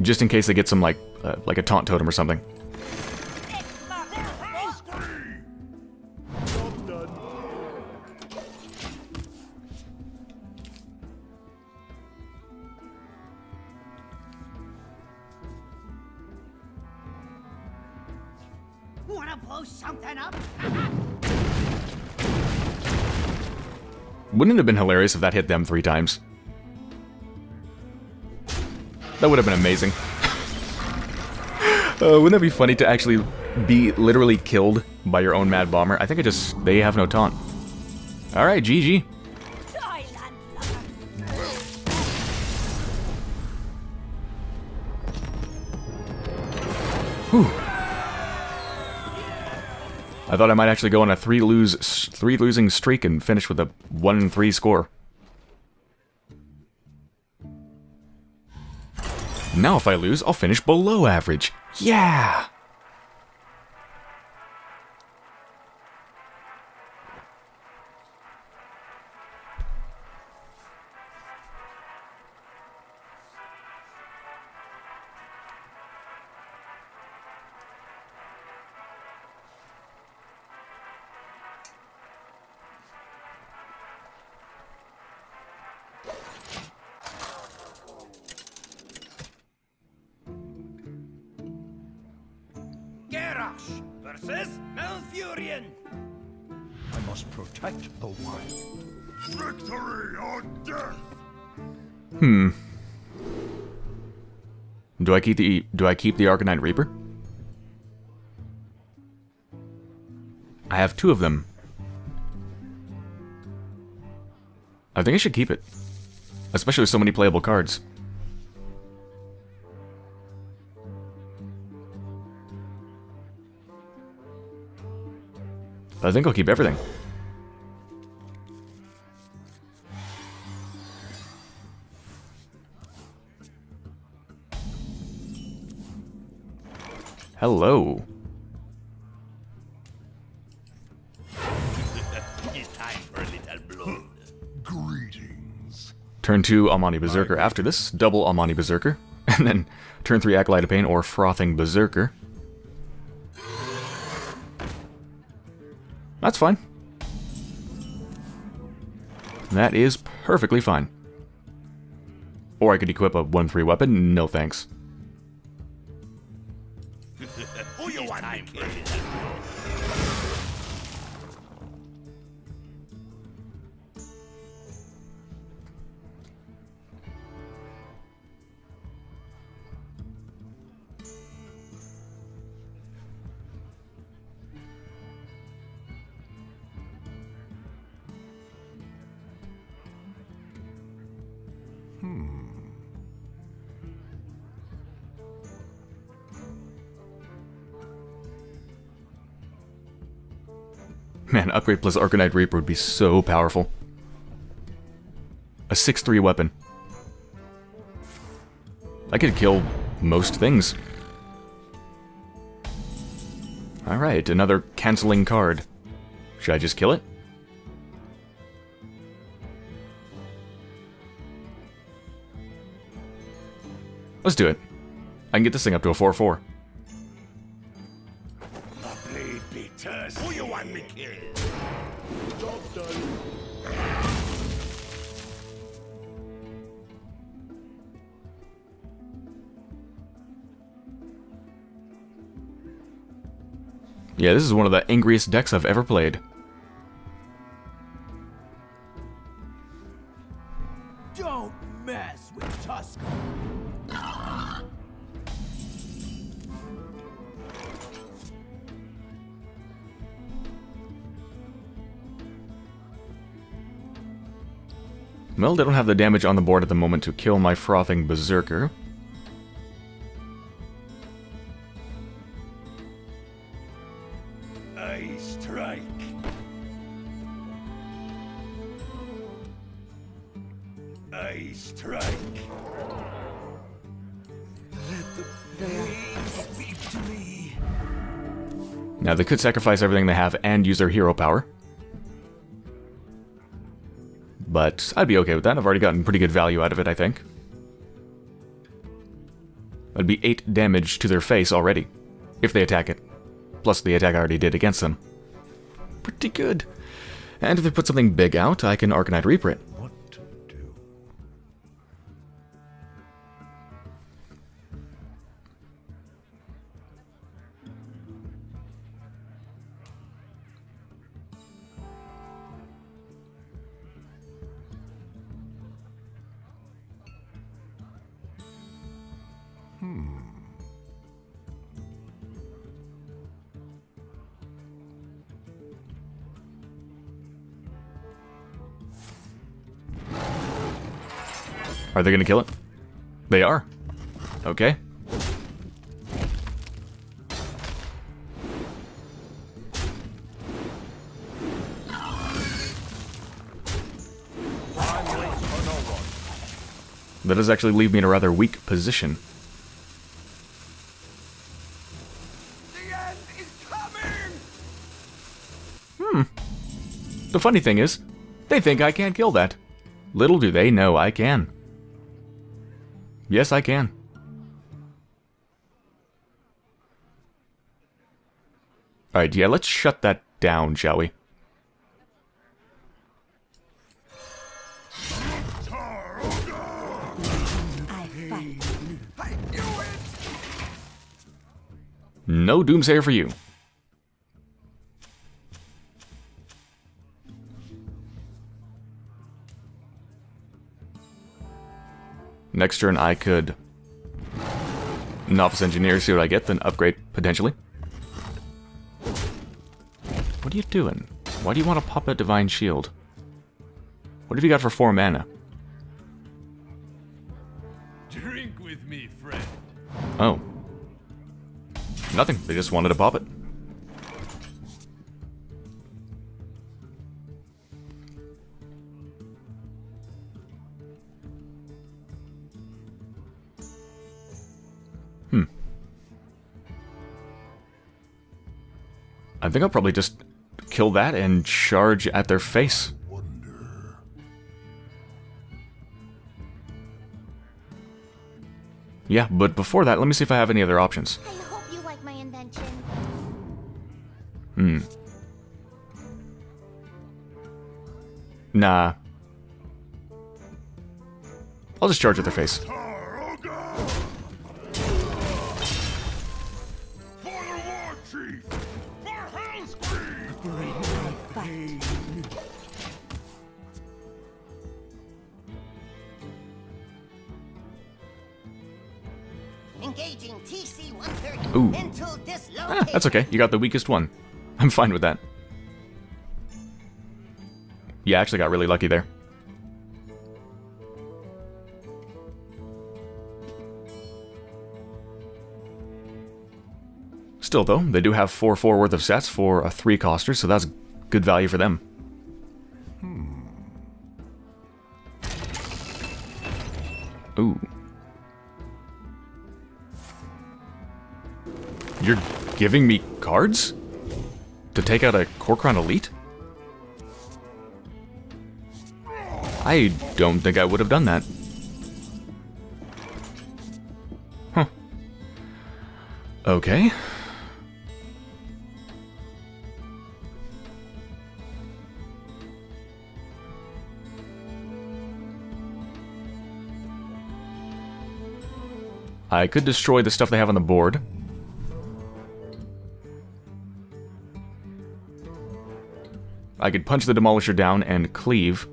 Just in case they get some, like, uh, like a taunt totem or something. Have been hilarious if that hit them three times? That would have been amazing. <laughs> uh, wouldn't that be funny to actually be literally killed by your own Mad Bomber? I think it just... they have no taunt. Alright, GG. I thought I might actually go on a three lose three losing streak and finish with a one three score. Now if I lose, I'll finish below average. Yeah! Do I keep the do I keep the Arcanite Reaper? I have two of them. I think I should keep it. Especially with so many playable cards. I think I'll keep everything. Hello. It's time for a little blood. Greetings. Turn 2 Amani Berserker after this, double Amani Berserker, <laughs> and then turn 3 Acolyte of Pain or Frothing Berserker. That's fine. That is perfectly fine. Or I could equip a 1-3 weapon, no thanks. Upgrade plus Arcanite Reaper would be so powerful. A 6-3 weapon. I could kill most things. Alright, another canceling card. Should I just kill it? Let's do it. I can get this thing up to a 4-4. Yeah, this is one of the angriest decks I've ever played. Don't mess with Tusk. Well, they don't have the damage on the board at the moment to kill my Frothing Berserker. They could sacrifice everything they have and use their hero power. But I'd be okay with that. I've already gotten pretty good value out of it, I think. That'd be 8 damage to their face already, if they attack it. Plus the attack I already did against them. Pretty good. And if they put something big out, I can Arcanite Reaper it. Are they gonna kill it? They are. Okay. That does actually leave me in a rather weak position. The end is coming! Hmm. The funny thing is, they think I can't kill that. Little do they know I can. Yes, I can. Alright, yeah, let's shut that down, shall we? I fight. I knew it! No doomsayer for you. Next turn I could Novice Engineer, see what I get, then upgrade, potentially. What are you doing? Why do you want to pop a Divine Shield? What have you got for 4 mana? Drink with me, friend. Oh. Nothing, they just wanted to pop it. I think I'll probably just kill that and charge at their face. Yeah, but before that, let me see if I have any other options. I hope you like. Hmm. Nah. I'll just charge at their face. Ooh. Eh, that's okay. You got the weakest one. <laughs> I'm fine with that. Yeah, I actually got really lucky there. Still, though, they do have 4-4 worth of sets for a 3-coster, so that's good value for them. Ooh. You're giving me cards? To take out a Kor'kron Elite? I don't think I would have done that. Huh. Okay. I could destroy the stuff they have on the board. I could punch the Demolisher down and cleave.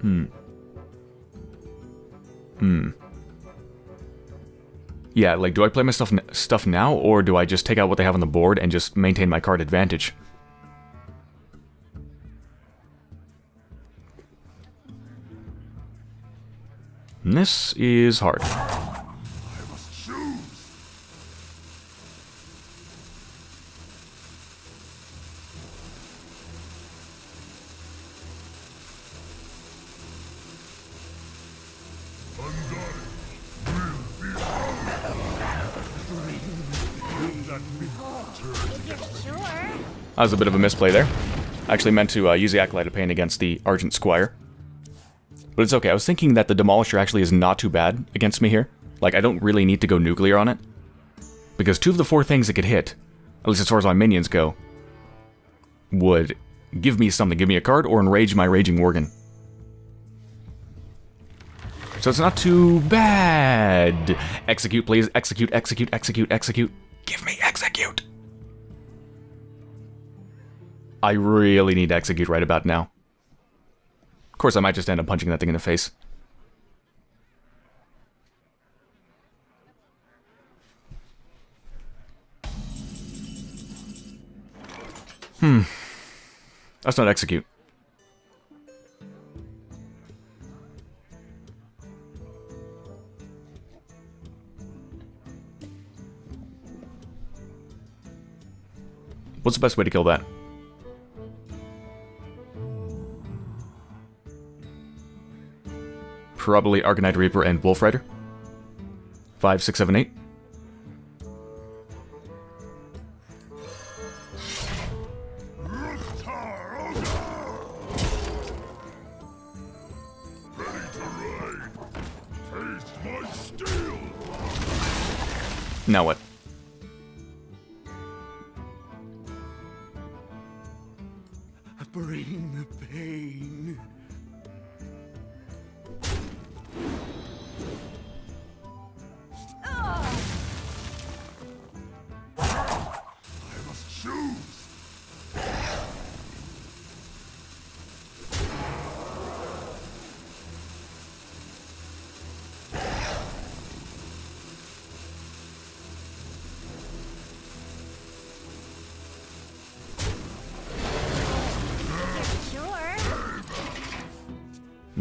Hmm. Hmm. Yeah, like, do I play my stuff, stuff now, or do I just take out what they have on the board and just maintain my card advantage? This is hard. Choose! If you're. That was a bit of a misplay there. I actually meant to uh, use the Acolyte of Pain against the Argent Squire. But it's okay, I was thinking that the Demolisher actually is not too bad against me here. Like, I don't really need to go nuclear on it. Because two of the four things it could hit, at least as far as my minions go, would give me something. Give me a card or enrage my Raging Worgen. So it's not too bad. Execute, please. Execute, execute, execute, execute. Give me execute. I really need to execute right about now. Of course, I might just end up punching that thing in the face. Hmm. That's not execute. What's the best way to kill that? Probably Arcanite Reaper and Wolfrider. Five, six, seven, eight. Now Oga!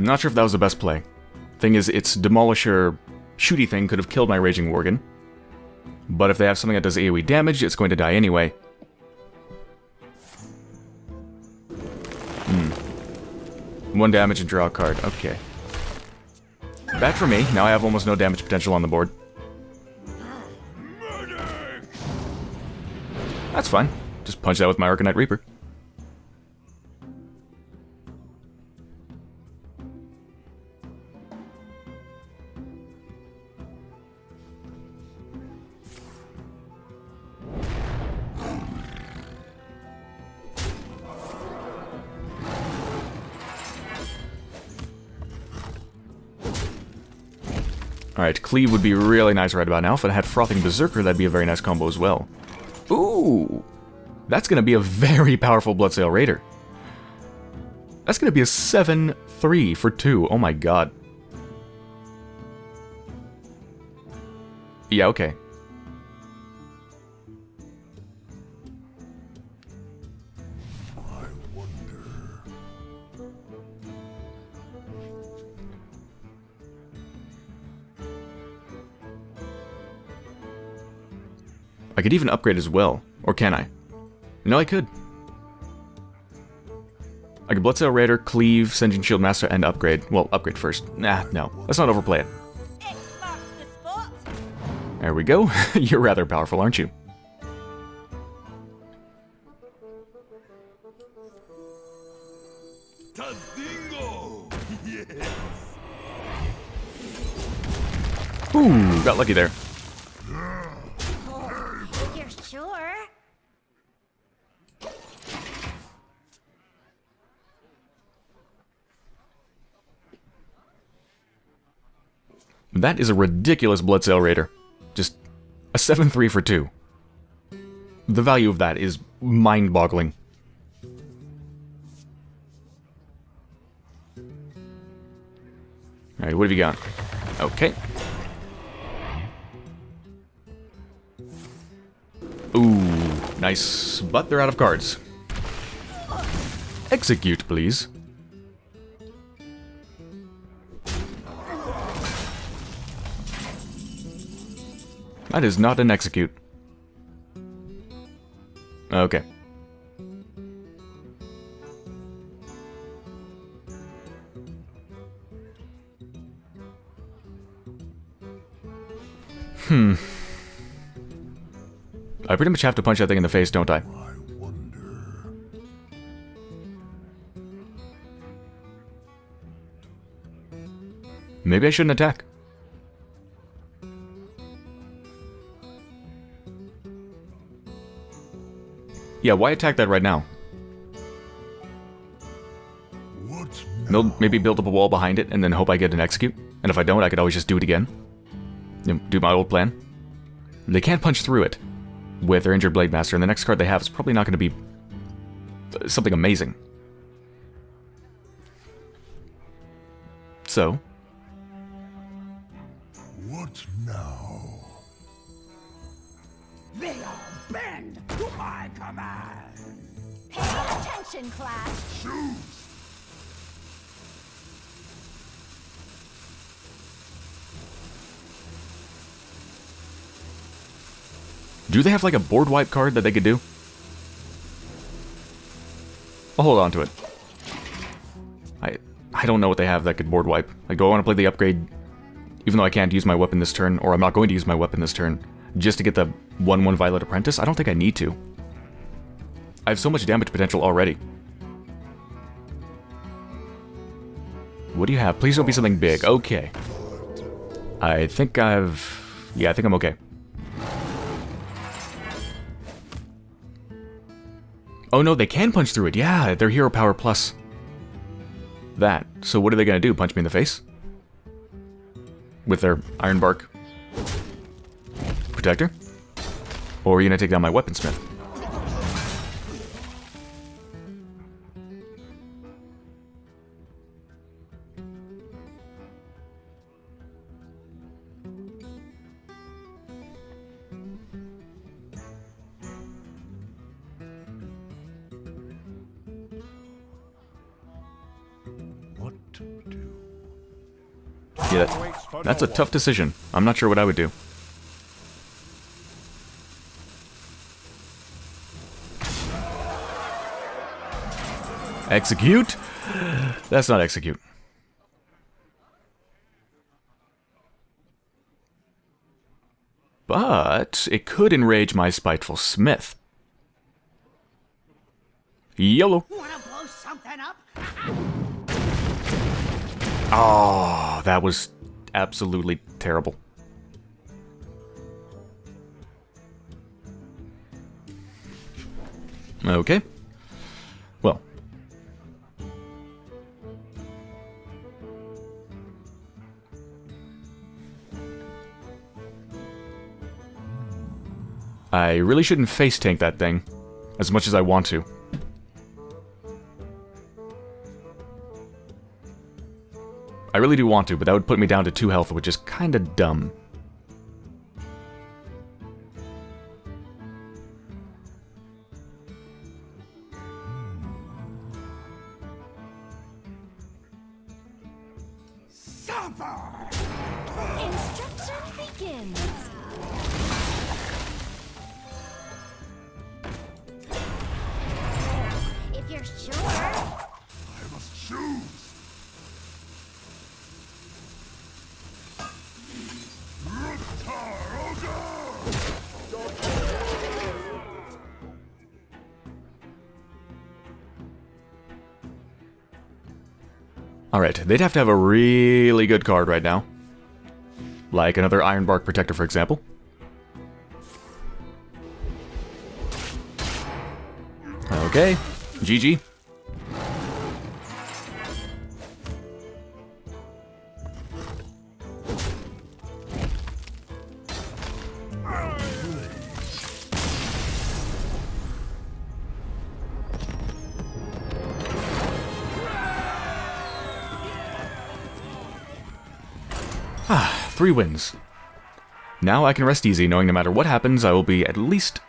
Not sure if that was the best play. Thing is, its Demolisher shooty thing could have killed my Raging Worgen. But if they have something that does AoE damage, it's going to die anyway. Hmm. One damage and draw a card. Okay. Bad for me. Now I have almost no damage potential on the board. That's fine. Just punch that with my Arcanite Reaper. Cleave would be really nice right about now. If it had Frothing Berserker, that'd be a very nice combo as well. Ooh! That's gonna be a very powerful Bloodsail Raider. That's gonna be a 7-3 for 2. Oh my god. Yeah, okay. I could even upgrade as well. Or can I? No, I could. I could Bloodsail Raider, Cleave, Sen'jin Shieldmasta, and upgrade. Well, upgrade first. Nah, no. Let's not overplay it. X marks the spot. There we go. <laughs> You're rather powerful, aren't you? Tazdingo! <laughs> Yes. Ooh, got lucky there. You're sure? That is a ridiculous Bloodsail Raider. Just a 7-3 for 2. The value of that is mind-boggling. Alright, what have you got? Okay. Ooh, nice. But they're out of cards. Execute, please. That is not an execute. Okay. Hmm. I pretty much have to punch that thing in the face, don't I? Maybe I shouldn't attack. Yeah, why attack that right now? Mil- Maybe build up a wall behind it and then hope I get an execute. And if I don't, I could always just do it again. Do my old plan. They can't punch through it. with their injured Blade Master, and the next card they have is probably not going to be uh, something amazing. So, What now? Attention, class. Choose! do they have like a board wipe card that they could do? I'll hold on to it. I I don't know what they have that could board wipe. Like, do I want to play the upgrade, even though I can't use my weapon this turn, or I'm not going to use my weapon this turn, just to get the 1-1 Violet Apprentice? I don't think I need to. I have so much damage potential already. What do you have? Please don't be something big. Okay. I think I've... Yeah, I think I'm okay. Oh no, they can punch through it. Yeah, they're hero power plus that. So what are they to do? Punch me in the face? With their iron bark protector? Or are you to take down my weaponsmith? That's a tough decision. I'm not sure what I would do. Execute? That's not execute. But it could enrage my spiteful smith. Yellow. Wanna blow something up? Oh, that was absolutely terrible. Okay. Well. I really shouldn't face tank that thing as much as I want to. I really do want to, but that would put me down to 2 health, which is kinda dumb. They'd have to have a really good card right now. Like another Ironbark Protector, for example. Okay, GG. Three wins. Now I can rest easy knowing no matter what happens, I will be at least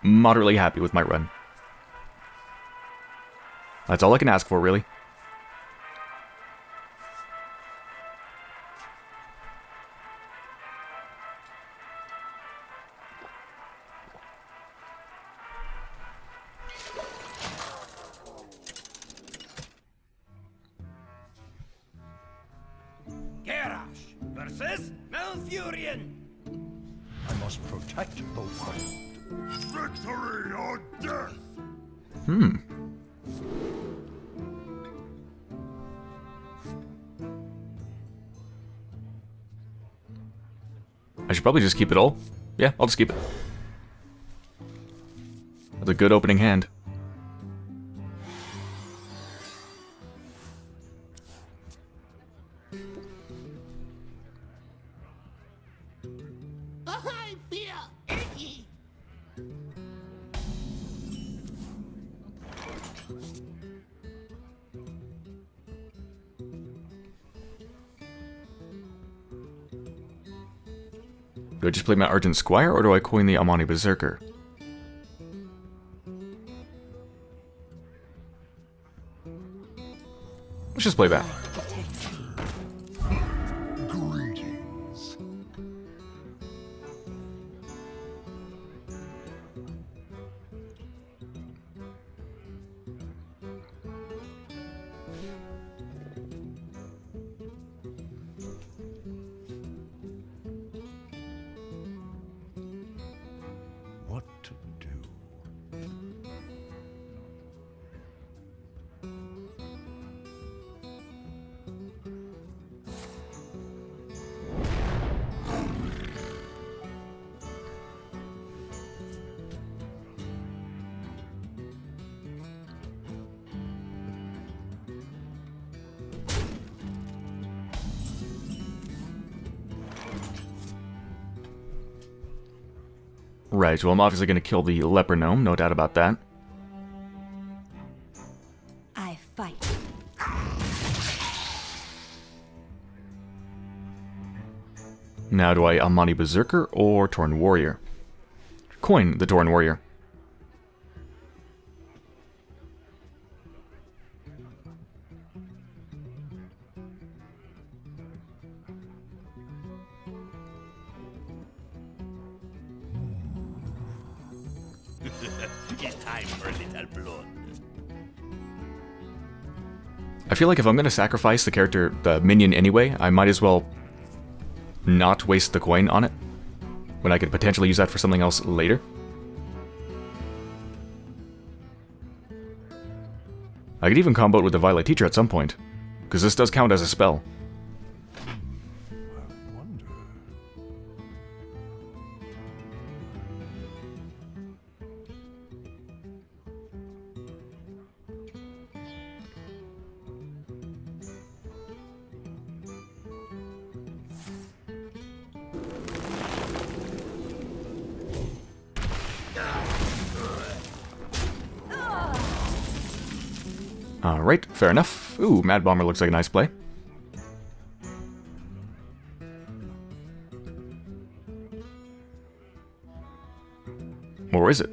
moderately happy with my run. That's all I can ask for, really. Probably just keep it all. Yeah, I'll just keep it. That's a good opening hand. Do I just play my Argent Squire, or do I coin the Amani Berserker? Let's just play that. Right, well, I'm obviously going to kill the Leper Gnome, no doubt about that. I fight. Now, do I Amani Berserker or Tauren Warrior? Coin the Tauren Warrior. Feel like if I'm going to sacrifice the character, the minion anyway, I might as well not waste the coin on it. When I could potentially use that for something else later. I could even combo it with the Violet Teacher at some point. Because this does count as a spell. Fair enough. Ooh, Mad Bomber looks like a nice play. Or is it?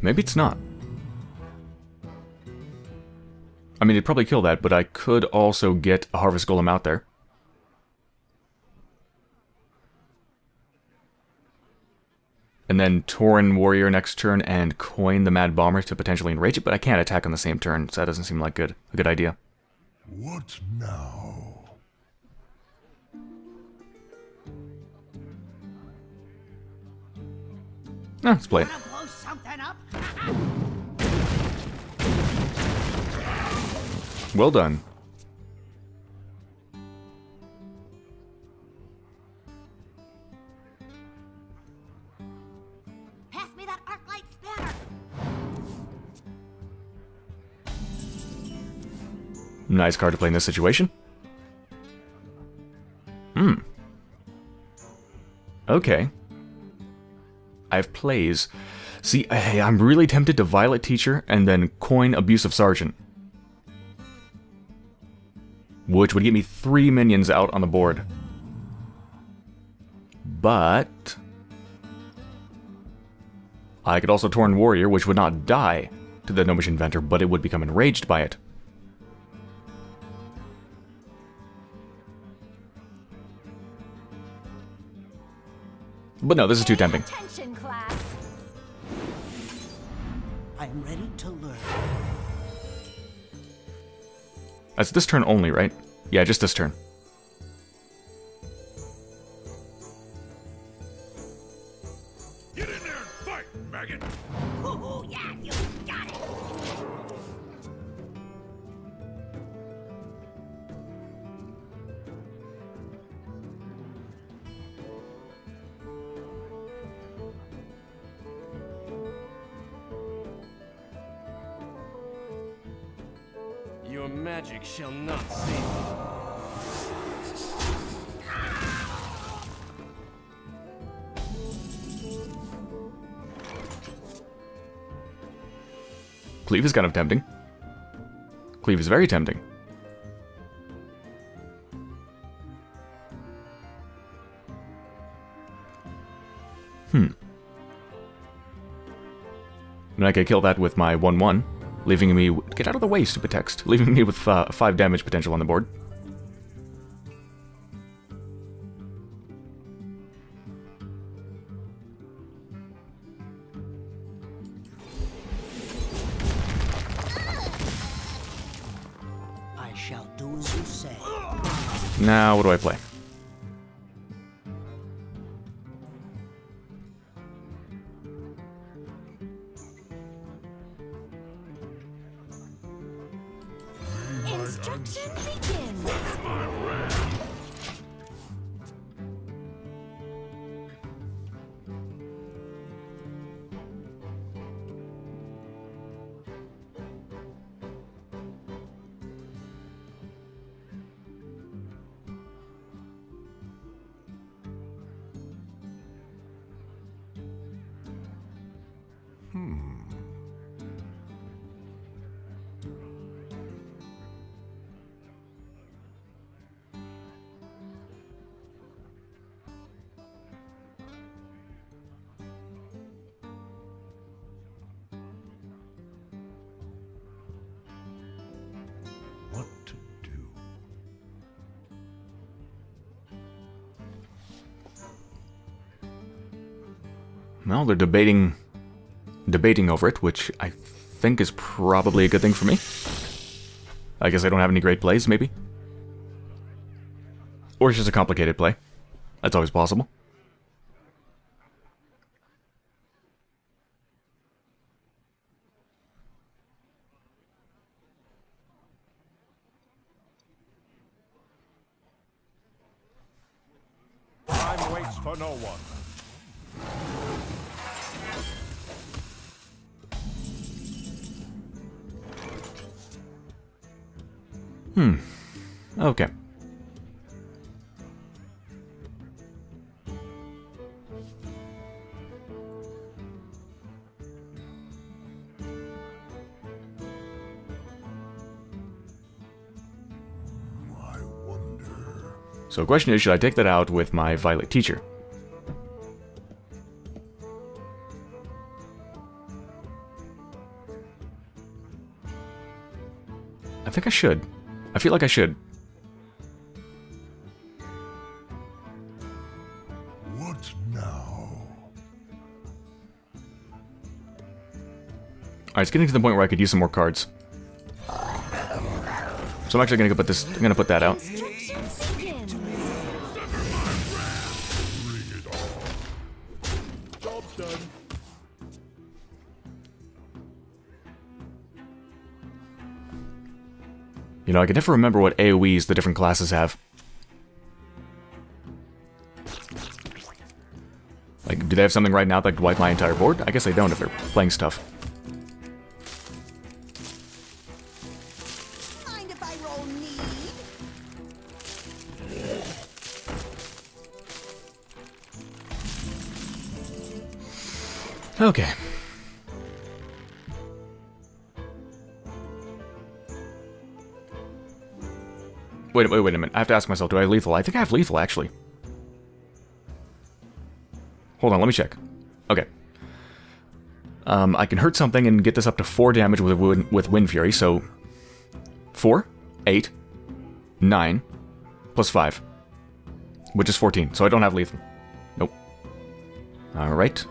Maybe it's not. I mean, it'd probably kill that, but I could also get a Harvest Golem out there. Then Tauren Warrior next turn and coin the Mad Bomber to potentially enrage it, but I can't attack on the same turn, so that doesn't seem like good a good idea. What now? Ah, let's play it. blow something up? Well done. Nice card to play in this situation. Hmm. Okay. I have plays. See, I, I'm really tempted to Violet Teacher and then coin Abusive Sergeant. Which would get me three minions out on the board. But... I could also Tauren Warrior, which would not die to the Gnomish Inventor, but it would become enraged by it. But no, this is too tempting. Attention, class. I am ready to learn. That's this turn only, right? Yeah, just this turn. Cleave is kind of tempting. Cleave is very tempting. Hmm. And I could kill that with my 1-1, leaving me... Get out of the way, stupid text. Leaving me with uh, 5 damage potential on the board. I play? They're debating debating over it, which I think is probably a good thing for me. I guess I don't have any great plays, maybe. Or it's just a complicated play. That's always possible. Okay. So the question is, should I take that out with my Violet Teacher? I think I should. I feel like I should. Alright, it's getting to the point where I could use some more cards. So I'm actually gonna go put this I'm gonna put that out. You know, I can never remember what AoEs the different classes have. Like, do they have something right now that could wipe my entire board? I guess they don't if they're playing stuff. Okay. Wait, wait, wait a minute. I have to ask myself, do I have lethal? I think I have lethal, actually. Hold on, let me check. Okay. Um, I can hurt something and get this up to 4 damage with, wind, with Windfury, so... 4, 8, 9, plus 5. Which is 14, so I don't have lethal. Nope. Alright.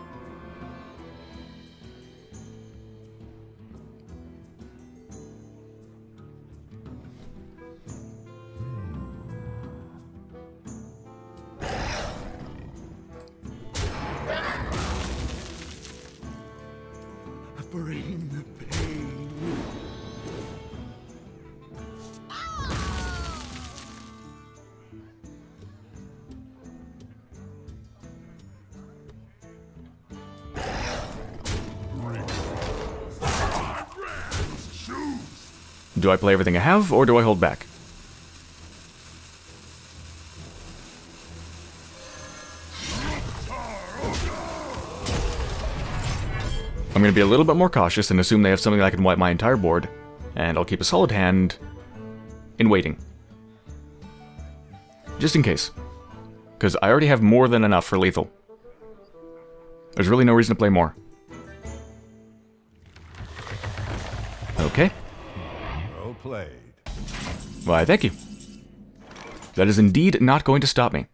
Do I play everything I have, or do I hold back? I'm going to be a little bit more cautious and assume they have something that can wipe my entire board, And I'll keep a solid hand in waiting. Just in case. Because I already have more than enough for lethal. There's really no reason to play more. Why, thank you. That is indeed not going to stop me.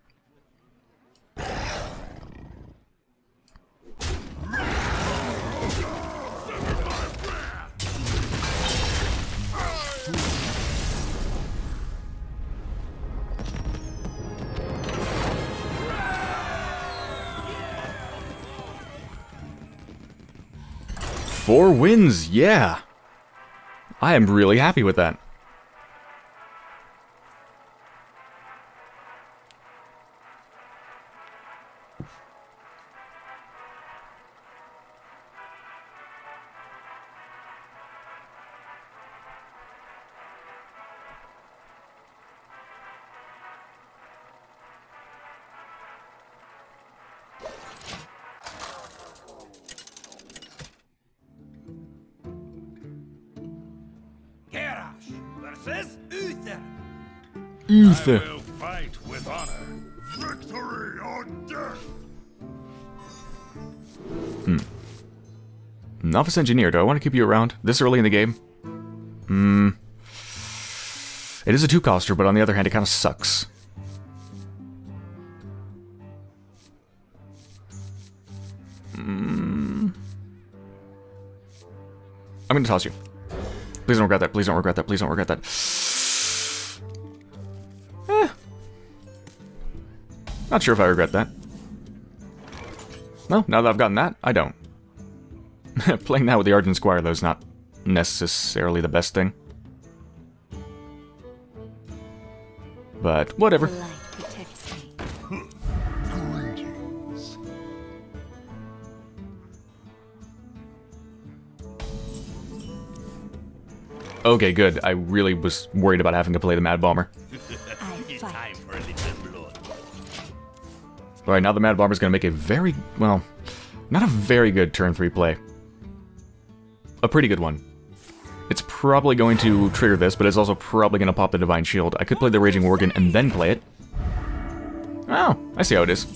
Four wins, yeah. I am really happy with that. Uther. I will fight with honor. Victory or death! Novice engineer, do I want to keep you around this early in the game? Hmm. It is a two-coster, but on the other hand, it kind of sucks. Hmm. I'm gonna toss you. Please don't regret that. Please don't regret that. Please don't regret that. Not sure if I regret that. No, now that I've gotten that, I don't. <laughs> Playing that with the Argent Squire, though, is not necessarily the best thing. But whatever. The light protects me. Greetings. Okay, good. I really was worried about having to play the Mad Bomber. Alright, now the Mad Bomber's gonna make a very, well, not a very good turn 3 play. A pretty good one. It's probably going to trigger this, but it's also probably gonna pop the Divine Shield. I could play the Raging Worgen and then play it. Oh, I see how it is.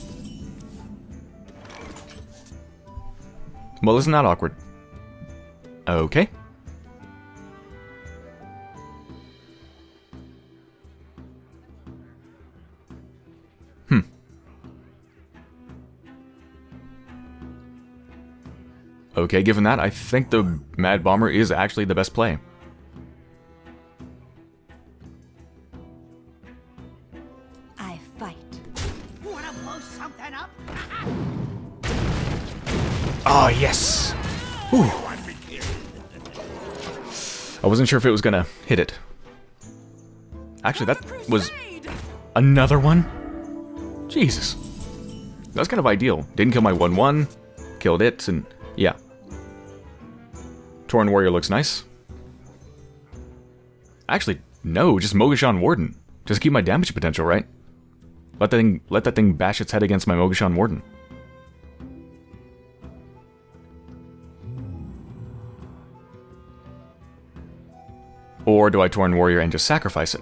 Well, isn't that awkward? Okay. Okay, given that, I think the Mad Bomber is actually the best play. I fight. Wanna blow something up? Oh, yes! Whew. I wasn't sure if it was gonna hit it. Actually, that was another one? Jesus. That's kind of ideal. Didn't kill my 1-1, killed it, and yeah. Tauren Warrior looks nice. Actually, no, just Mogu'shan Warden. Just keep my damage potential, right? Let that thing, let that thing bash its head against my Mogu'shan Warden. Or do I Tauren Warrior and just sacrifice it?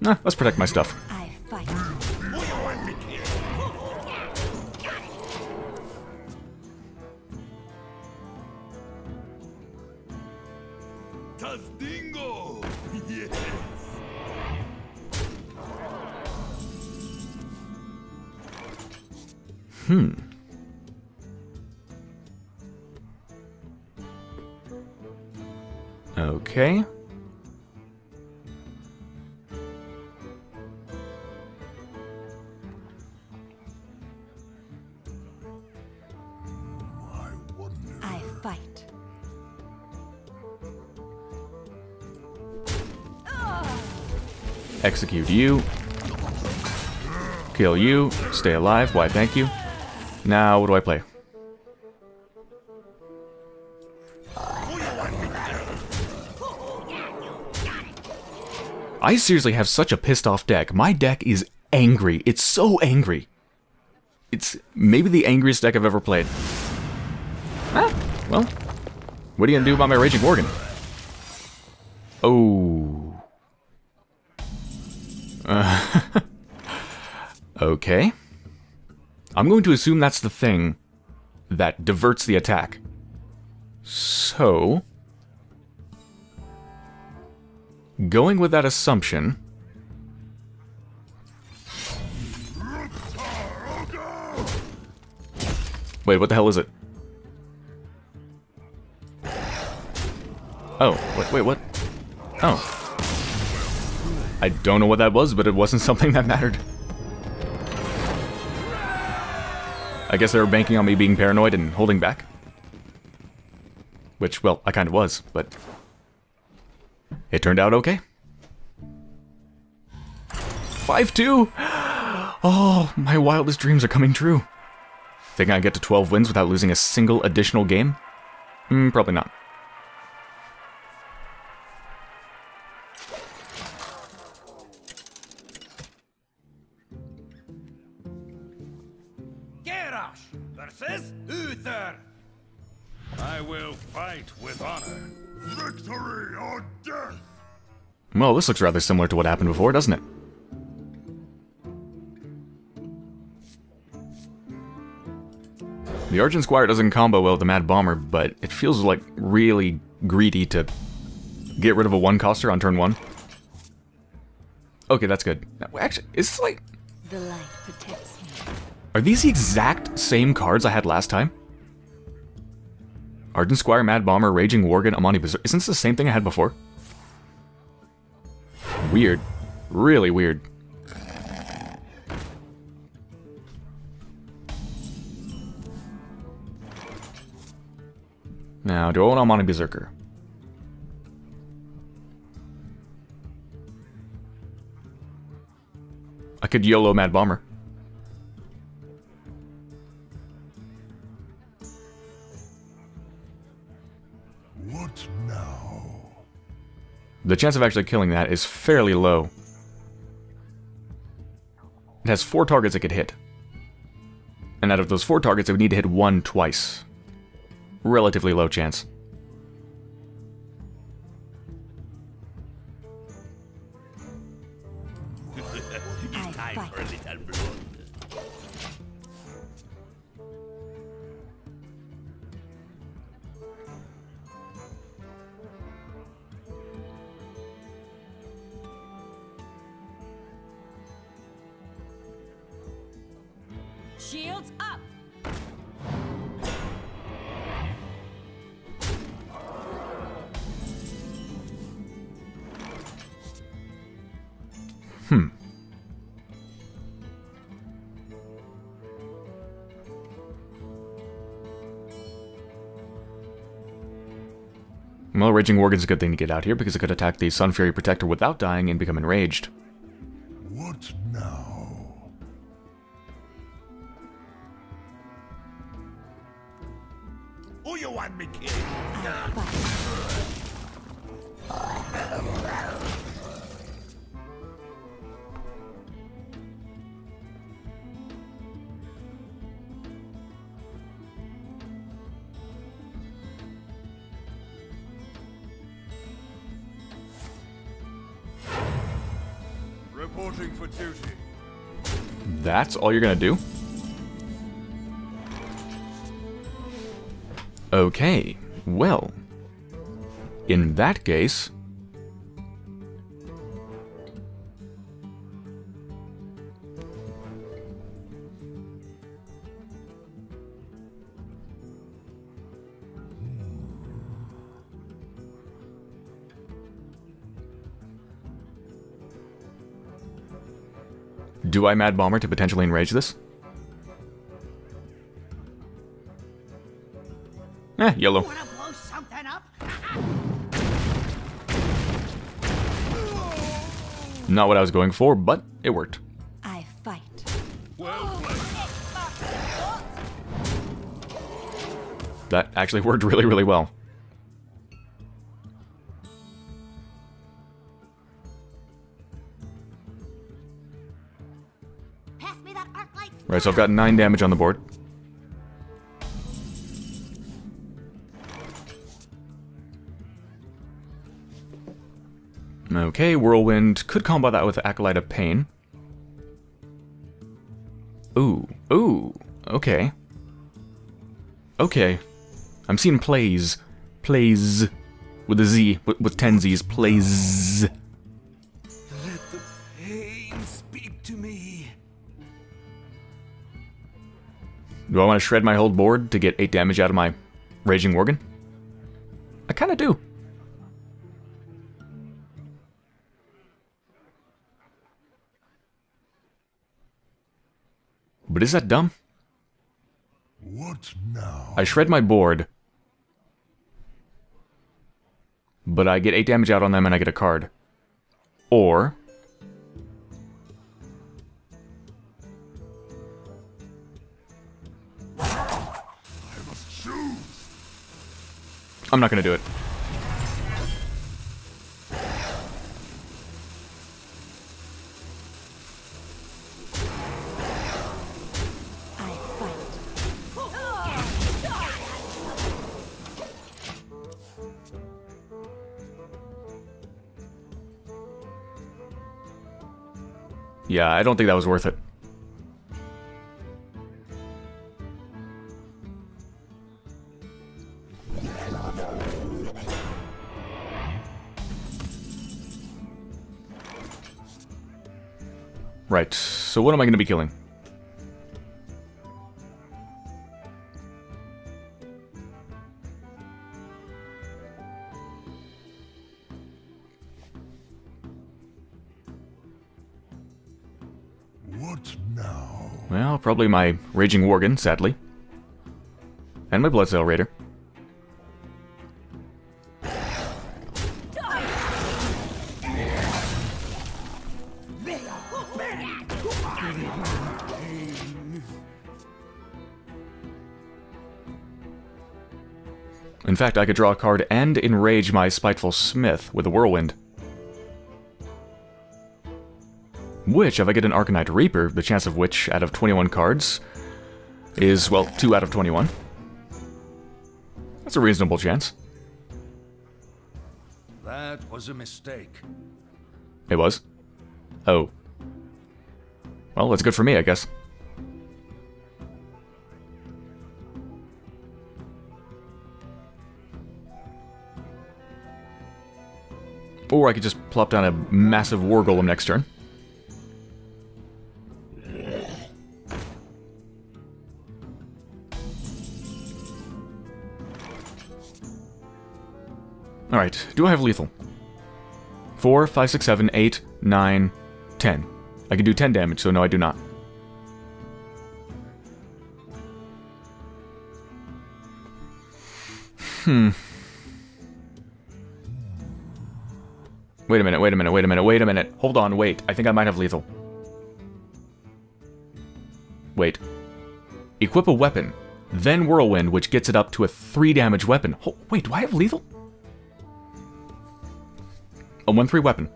Nah, let's protect my stuff. Execute you. Kill you. Stay alive. Why, thank you. Now, what do I play? I seriously have such a pissed off deck. My deck is angry. It's so angry. It's maybe the angriest deck I've ever played. Ah, well, what are you gonna do about my Raging Worgen? I'm going to assume that's the thing that diverts the attack. So... Going with that assumption... Wait, what the hell is it? Oh, wait, wait, what? Oh. I don't know what that was, but it wasn't <laughs> something that mattered. I guess they were banking on me being paranoid and holding back. Which, well, I kind of was, but... It turned out okay. 5-2! <gasps> Oh, my wildest dreams are coming true. Think I get to 12 wins without losing a single additional game? Mm, probably not. I will fight with honor. Victory or death! Well, this looks rather similar to what happened before, doesn't it? The Argent Squire doesn't combo well with the Mad Bomber, but it feels like really greedy to get rid of a one-coster on turn one. Okay, that's good. Now, Actually, is this like... The light protects me. Are these the exact same cards I had last time? Argent Squire, Mad Bomber, Raging Worgen, Amani Berserk. Isn't this the same thing I had before? Weird. Really weird. Now, do I want Amani Berserker? I could YOLO Mad Bomber. The chance of actually killing that is fairly low. It has four targets it could hit. And out of those four targets, it would need to hit one twice. Relatively low chance. Raging Worgen's a good thing to get out here because it could attack the Sunfury Protector without dying and become enraged. All you're gonna do? Okay, well. In that case... Do I Mad Bomber to potentially enrage this? Eh, yellow. Wanna blow something up? Not what I was going for, but it worked. I fight. Well. That actually <laughs> worked really, really well. Pass me that arc light Right, so I've got 9 damage on the board. Okay, Whirlwind. Could combo that with Acolyte of Pain. Ooh, ooh, okay. Okay. I'm seeing plays. Plays. With a Z, with, with 10 Z's. Plays. Do I want to shred my whole board to get 8 damage out of my Raging Worgen? I kinda do. But is that dumb? What now? I shred my board. But I get 8 damage out on them and I get a card. Or... I'm not gonna do it. Yeah, I don't think that was worth it. So what am I going to be killing? What now? Well, probably my Raging Worgen, sadly. And my Bloodsail Raider. Fact, I could draw a card and enrage my Spiteful Smith with a Whirlwind. Which, if I get an Arcanite Reaper, the chance of which, out of 21 cards, is, well, 2 out of 21. That's a reasonable chance. That was a mistake. It was. Oh. Well, that's good for me, I guess. I could just plop down a massive War Golem next turn. Alright, do I have lethal? 4, 5, 6, 7, 8, 9, 10. I can do 10 damage, so no, I do not. Hmm. Wait a minute, wait a minute, wait a minute, wait a minute. Hold on, wait. I think I might have lethal. Wait. Equip a weapon, then Whirlwind, which gets it up to a 3 damage weapon. Ho wait, do I have lethal? A 1-3 weapon.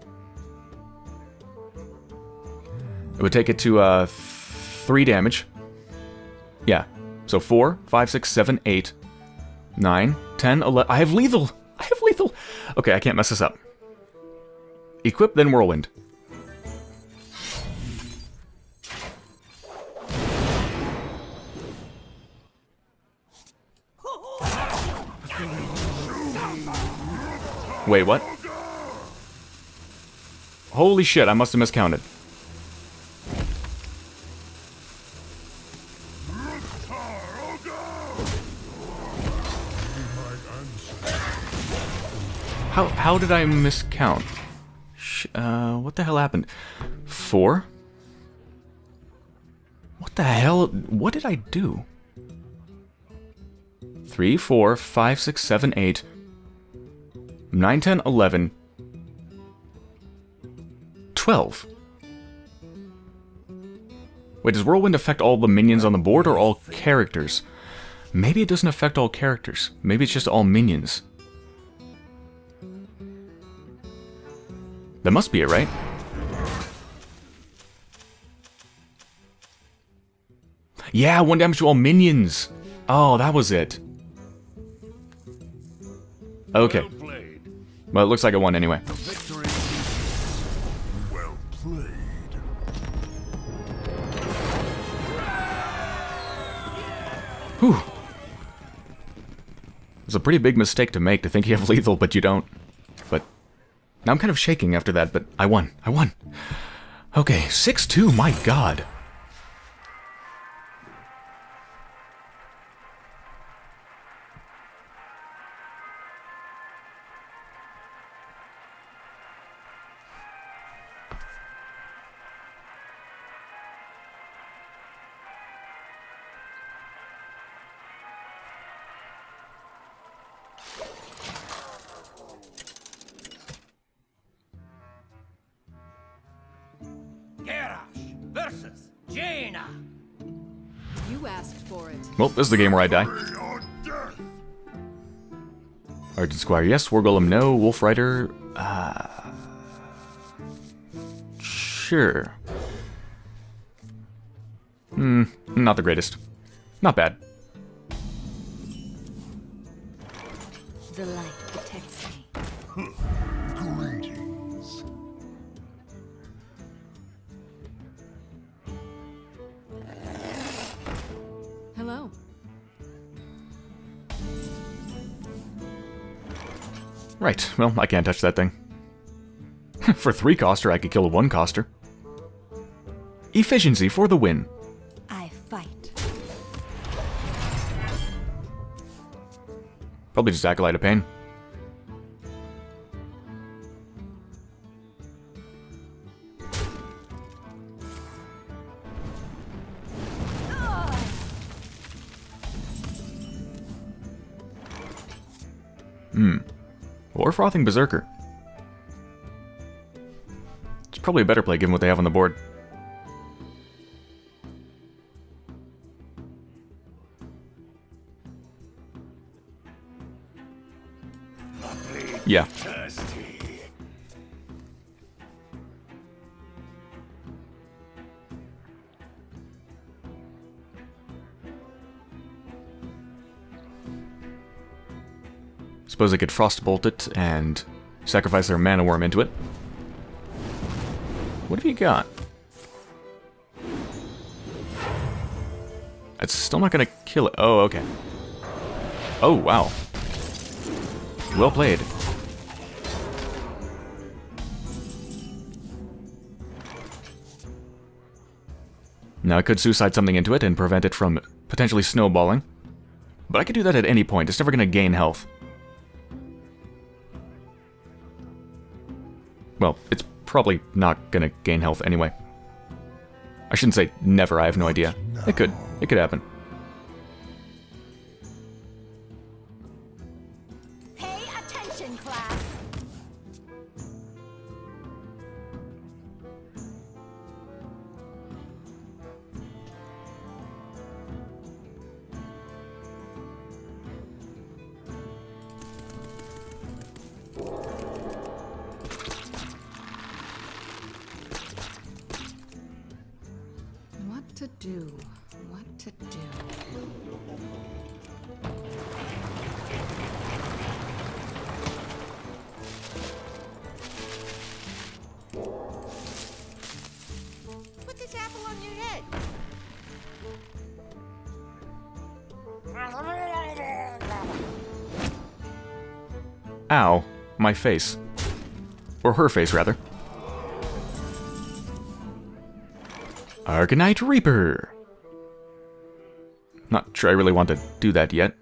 It would take it to uh, 3 damage. Yeah. So 4, 5, 6, 7, 8, 9, 10, 11. I have lethal! I have lethal! Okay, I can't mess this up. Equip, then Whirlwind. Wait, what? Holy shit, I must have miscounted. How how did I miscount? Uh, what the hell happened? Four? What the hell? What did I do? Three, four, five, six, seven, eight, nine, ten, eleven, twelve. Wait, does Whirlwind affect all the minions on the board or all characters? Maybe it doesn't affect all characters. Maybe it's just all minions. That must be it, right? Yeah, one damage to all minions. Oh, that was it. Okay. Well it looks like I won anyway. Well played. Whew. It's a pretty big mistake to make to think you have <laughs> lethal, but you don't. But now I'm kind of shaking after that, but I won. I won. Okay, 6-2, my god. This is the game where I die. Argent Squire, yes. War Golem, no. Wolfrider, uh... Sure. Hmm, not the greatest. Not bad. Right, well, I can't touch that thing. <laughs> for three coster, I could kill a one coster. Efficiency for the win. I fight. Probably just Acolyte of Pain. Frothing Berserker. It's probably a better play given what they have on the board. Yeah. Suppose I could Frostbolt it and sacrifice their Mana Wyrm into it. What have you got? It's still not gonna kill it. Oh, okay. Oh, wow. Well played. Now I could suicide something into it and prevent it from potentially snowballing. But I could do that at any point. It's never going to gain health. Well, it's probably not to gain health anyway. I shouldn't say never, I have no idea. It could. It could happen. Face. Or her face, rather. Arcanite Reaper! Not sure I really want to do that yet.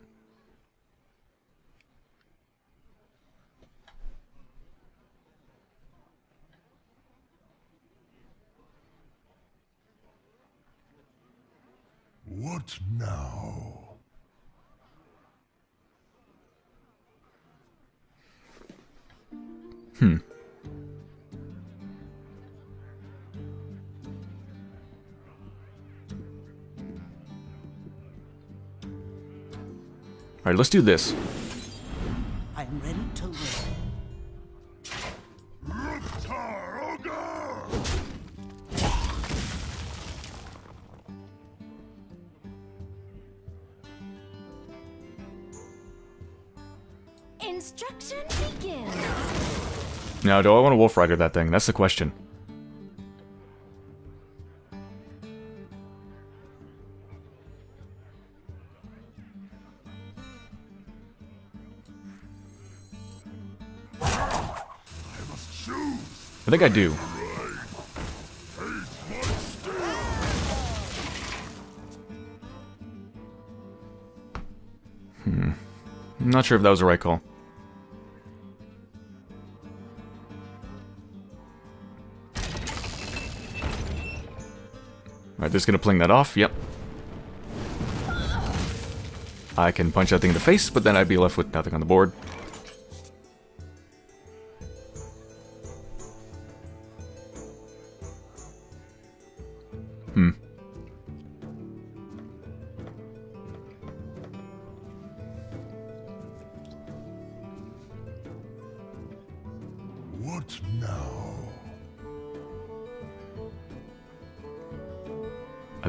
let's do this. I am ready to. Instruction begins. Now, do I want to Wolfrider that thing? That's the question. Think I do. Hmm. I'm not sure if that was the right call. Alright, just gonna pling that off, yep. I can punch that thing in the face, but then I'd be left with nothing on the board.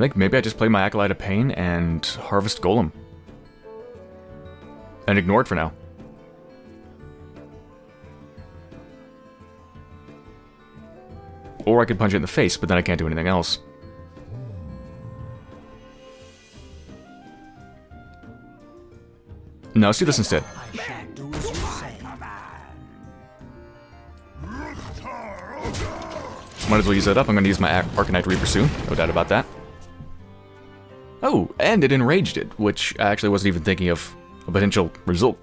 Think maybe I just play my Acolyte of Pain and Harvest Golem. And ignore it for now. Or I could punch it in the face, but then I can't do anything else. No, let's do this instead. Might as well use that up. I'm going to use my Ar- Arcanite Reaper soon. No doubt about that. Oh, and it enraged it, which I actually wasn't even thinking of a potential result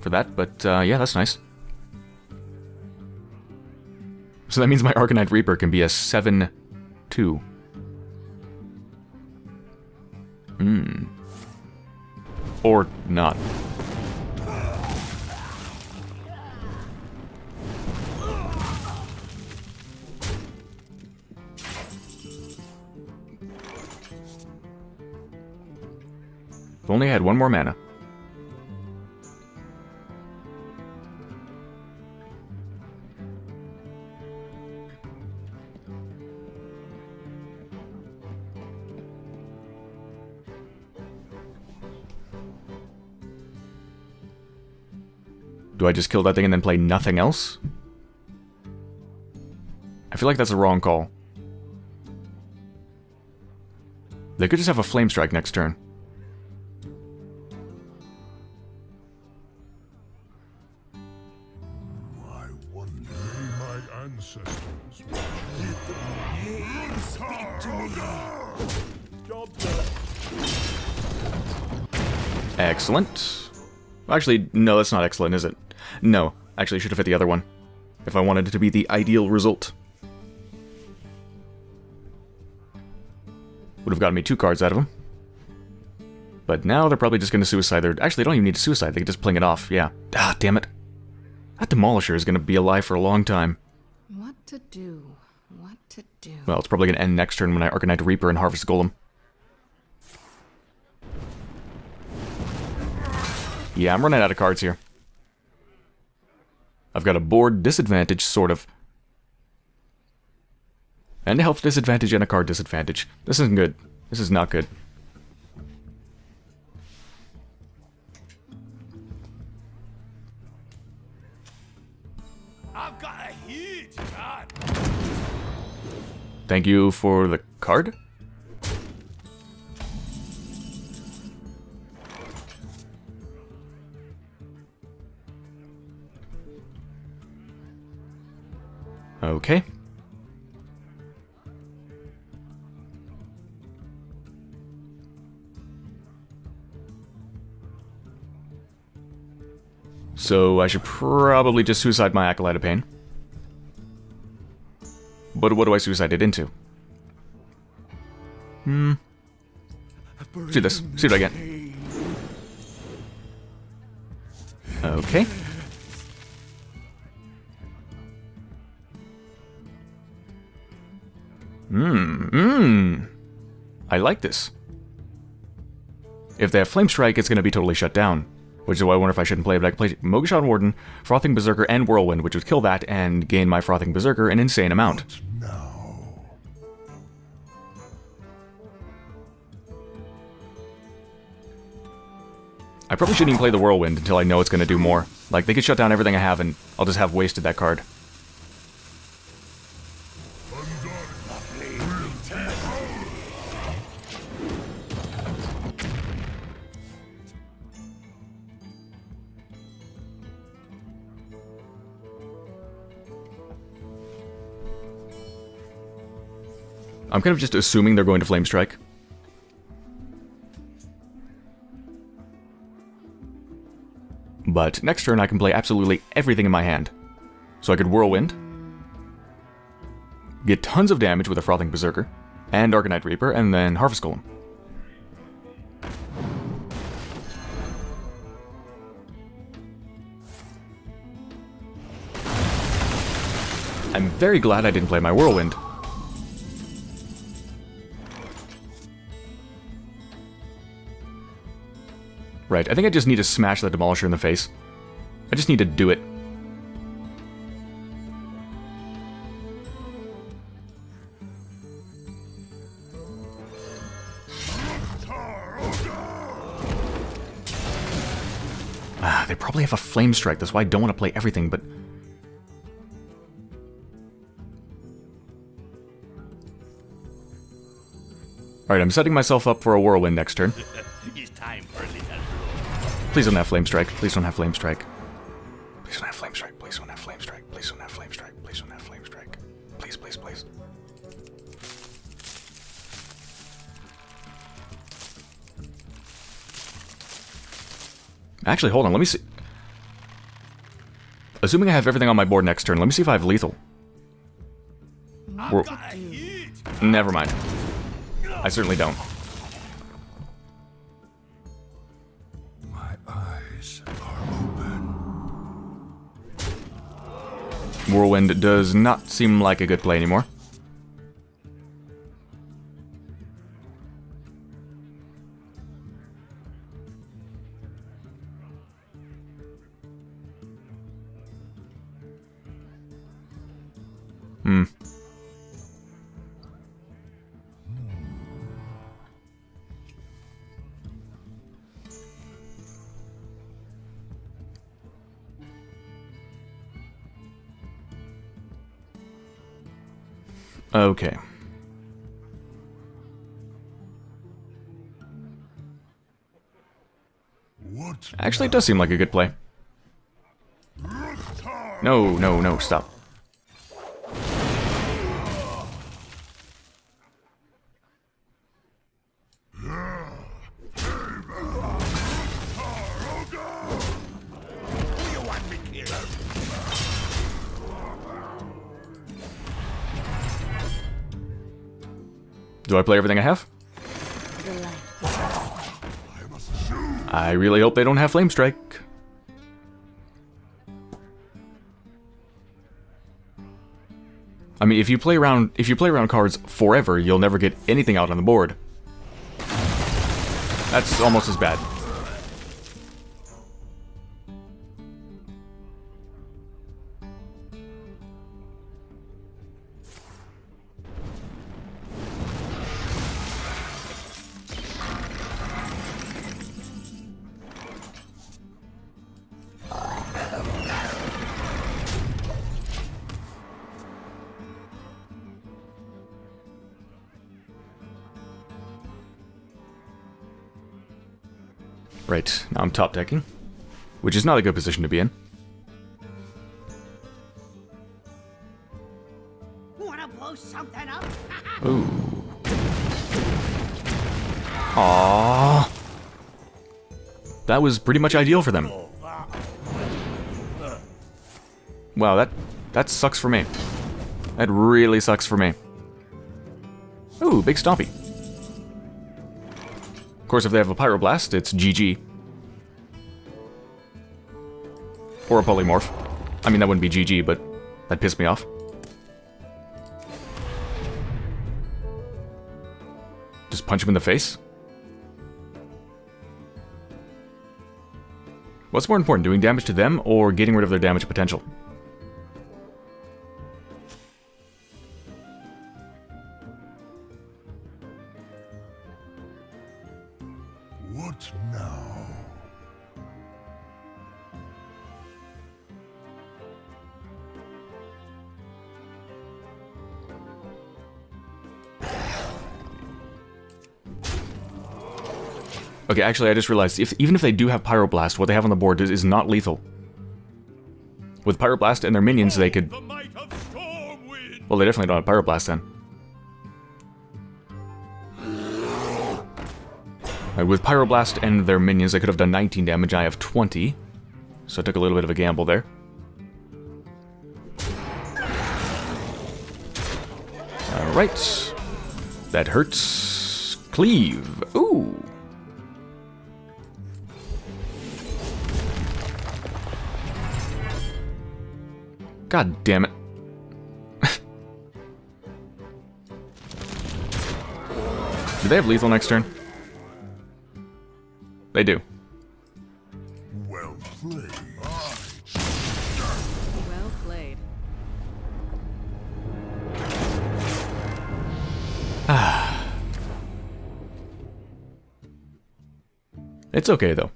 for that, but uh, yeah, that's nice. So that means my Arcanite Reaper can be a 7-2. Hmm. Or not. If only I had one more mana. Do I just kill that thing and then play nothing else? I feel like that's a wrong call. They could just have a Flame Strike next turn. Excellent. Actually, no, that's not excellent, is it? No, actually, should have hit the other one. If I wanted it to be the ideal result. Would have gotten me two cards out of them. But now they're probably just going to suicide their... Actually, they don't even need to suicide. They can just pling it off. Yeah. Ah, damn it. That Demolisher is going to be alive for a long time. What to do? What to do? Well, it's probably going to end next turn when I Arcanite Reaper and Harvest Golem. Yeah, I'm running out of cards here. I've got a board disadvantage, sort of. And a health disadvantage and a card disadvantage. This isn't good. This is not good. I've got a huge card. Thank you for the card? Okay. So I should probably just suicide my Acolyte of Pain. But what do I suicide it into? Hmm. See this. See what I get. Okay. Mmm. Mmm. I like this. If they have Flame Strike, it's going to be totally shut down. Which is why I wonder if I shouldn't play it. But I can play Mogu'shan Warden, Frothing Berserker, and Whirlwind, which would kill that and gain my Frothing Berserker an insane amount. Now. I probably shouldn't even play the Whirlwind until I know it's going to do more. Like, they could shut down everything I have and I'll just have wasted that card. I'm kind of just assuming they're going to Flame Strike. But next turn I can play absolutely everything in my hand. So I could Whirlwind, get tons of damage with a Frothing Berserker, and Arcanite Reaper, and then Harvest Golem. I'm very glad I didn't play my Whirlwind. Right, I think I just need to smash the Demolisher in the face. I just need to do it. Ah, they probably have a Flame Strike, that's why I don't want to play everything, but... Alright, I'm setting myself up for a Whirlwind next turn. <laughs> Please don't have Flame Strike. Please don't have Flame Strike. Please don't have Flame Strike. Please don't have Flame Strike. Please don't have Flame Strike. Please don't have Flame Strike. Please, please, please. Actually, hold on. Let me see. Assuming I have everything on my board next turn, let me see if I have lethal. Whirl- Never mind. I certainly don't. Whirlwind does not seem like a good play anymore. Hmm. Okay. What? Actually, it does seem like a good play. No, no, no, stop. Do I play everything I have? I really hope they don't have Flame Strike. I mean, if you play around, if you play around cards forever, you'll never get anything out on the board. That's almost as bad. Right, now I'm top decking, which is not a good position to be in. Wanna blow something up? <laughs> Ooh. Aww. That was pretty much ideal for them. Wow, that that sucks for me. That really sucks for me. Ooh, big stompy. Course, if they have a Pyroblast, it's GG. Or a Polymorph. I mean, that wouldn't be GG, but that pissed me off. Just punch him in the face? What's more important, doing damage to them or getting rid of their damage potential? Okay, actually, I just realized, if even if they do have Pyroblast, what they have on the board is, is not lethal. With Pyroblast and their minions, they could... The might of Stormwind! Well, they definitely don't have Pyroblast then. Alright, with Pyroblast and their minions, they could have done 19 damage. I have 20. So I took a little bit of a gamble there. Alright. That hurts. Cleave. Ooh. God damn it. Do they have lethal next turn? They do. Well played. Well <sighs> played. It's okay, though.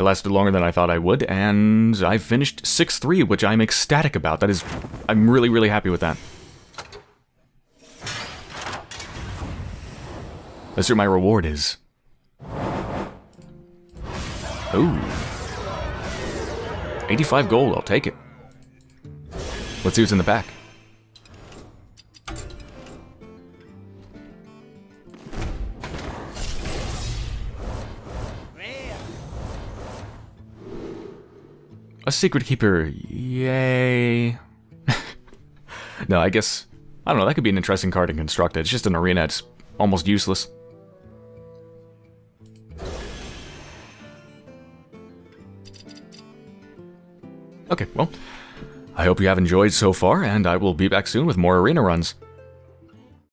I lasted longer than I thought I would, and I finished 6-3, which I'm ecstatic about. That is... I'm really, really happy with that. See what my reward is. Ooh. 85 gold, I'll take it. Let's see what's in the back. A secret keeper, yay. <laughs> no, I guess, I don't know, that could be an interesting card to construct. It's just an arena, it's almost useless. Okay, well, I hope you have enjoyed so far, and I will be back soon with more arena runs.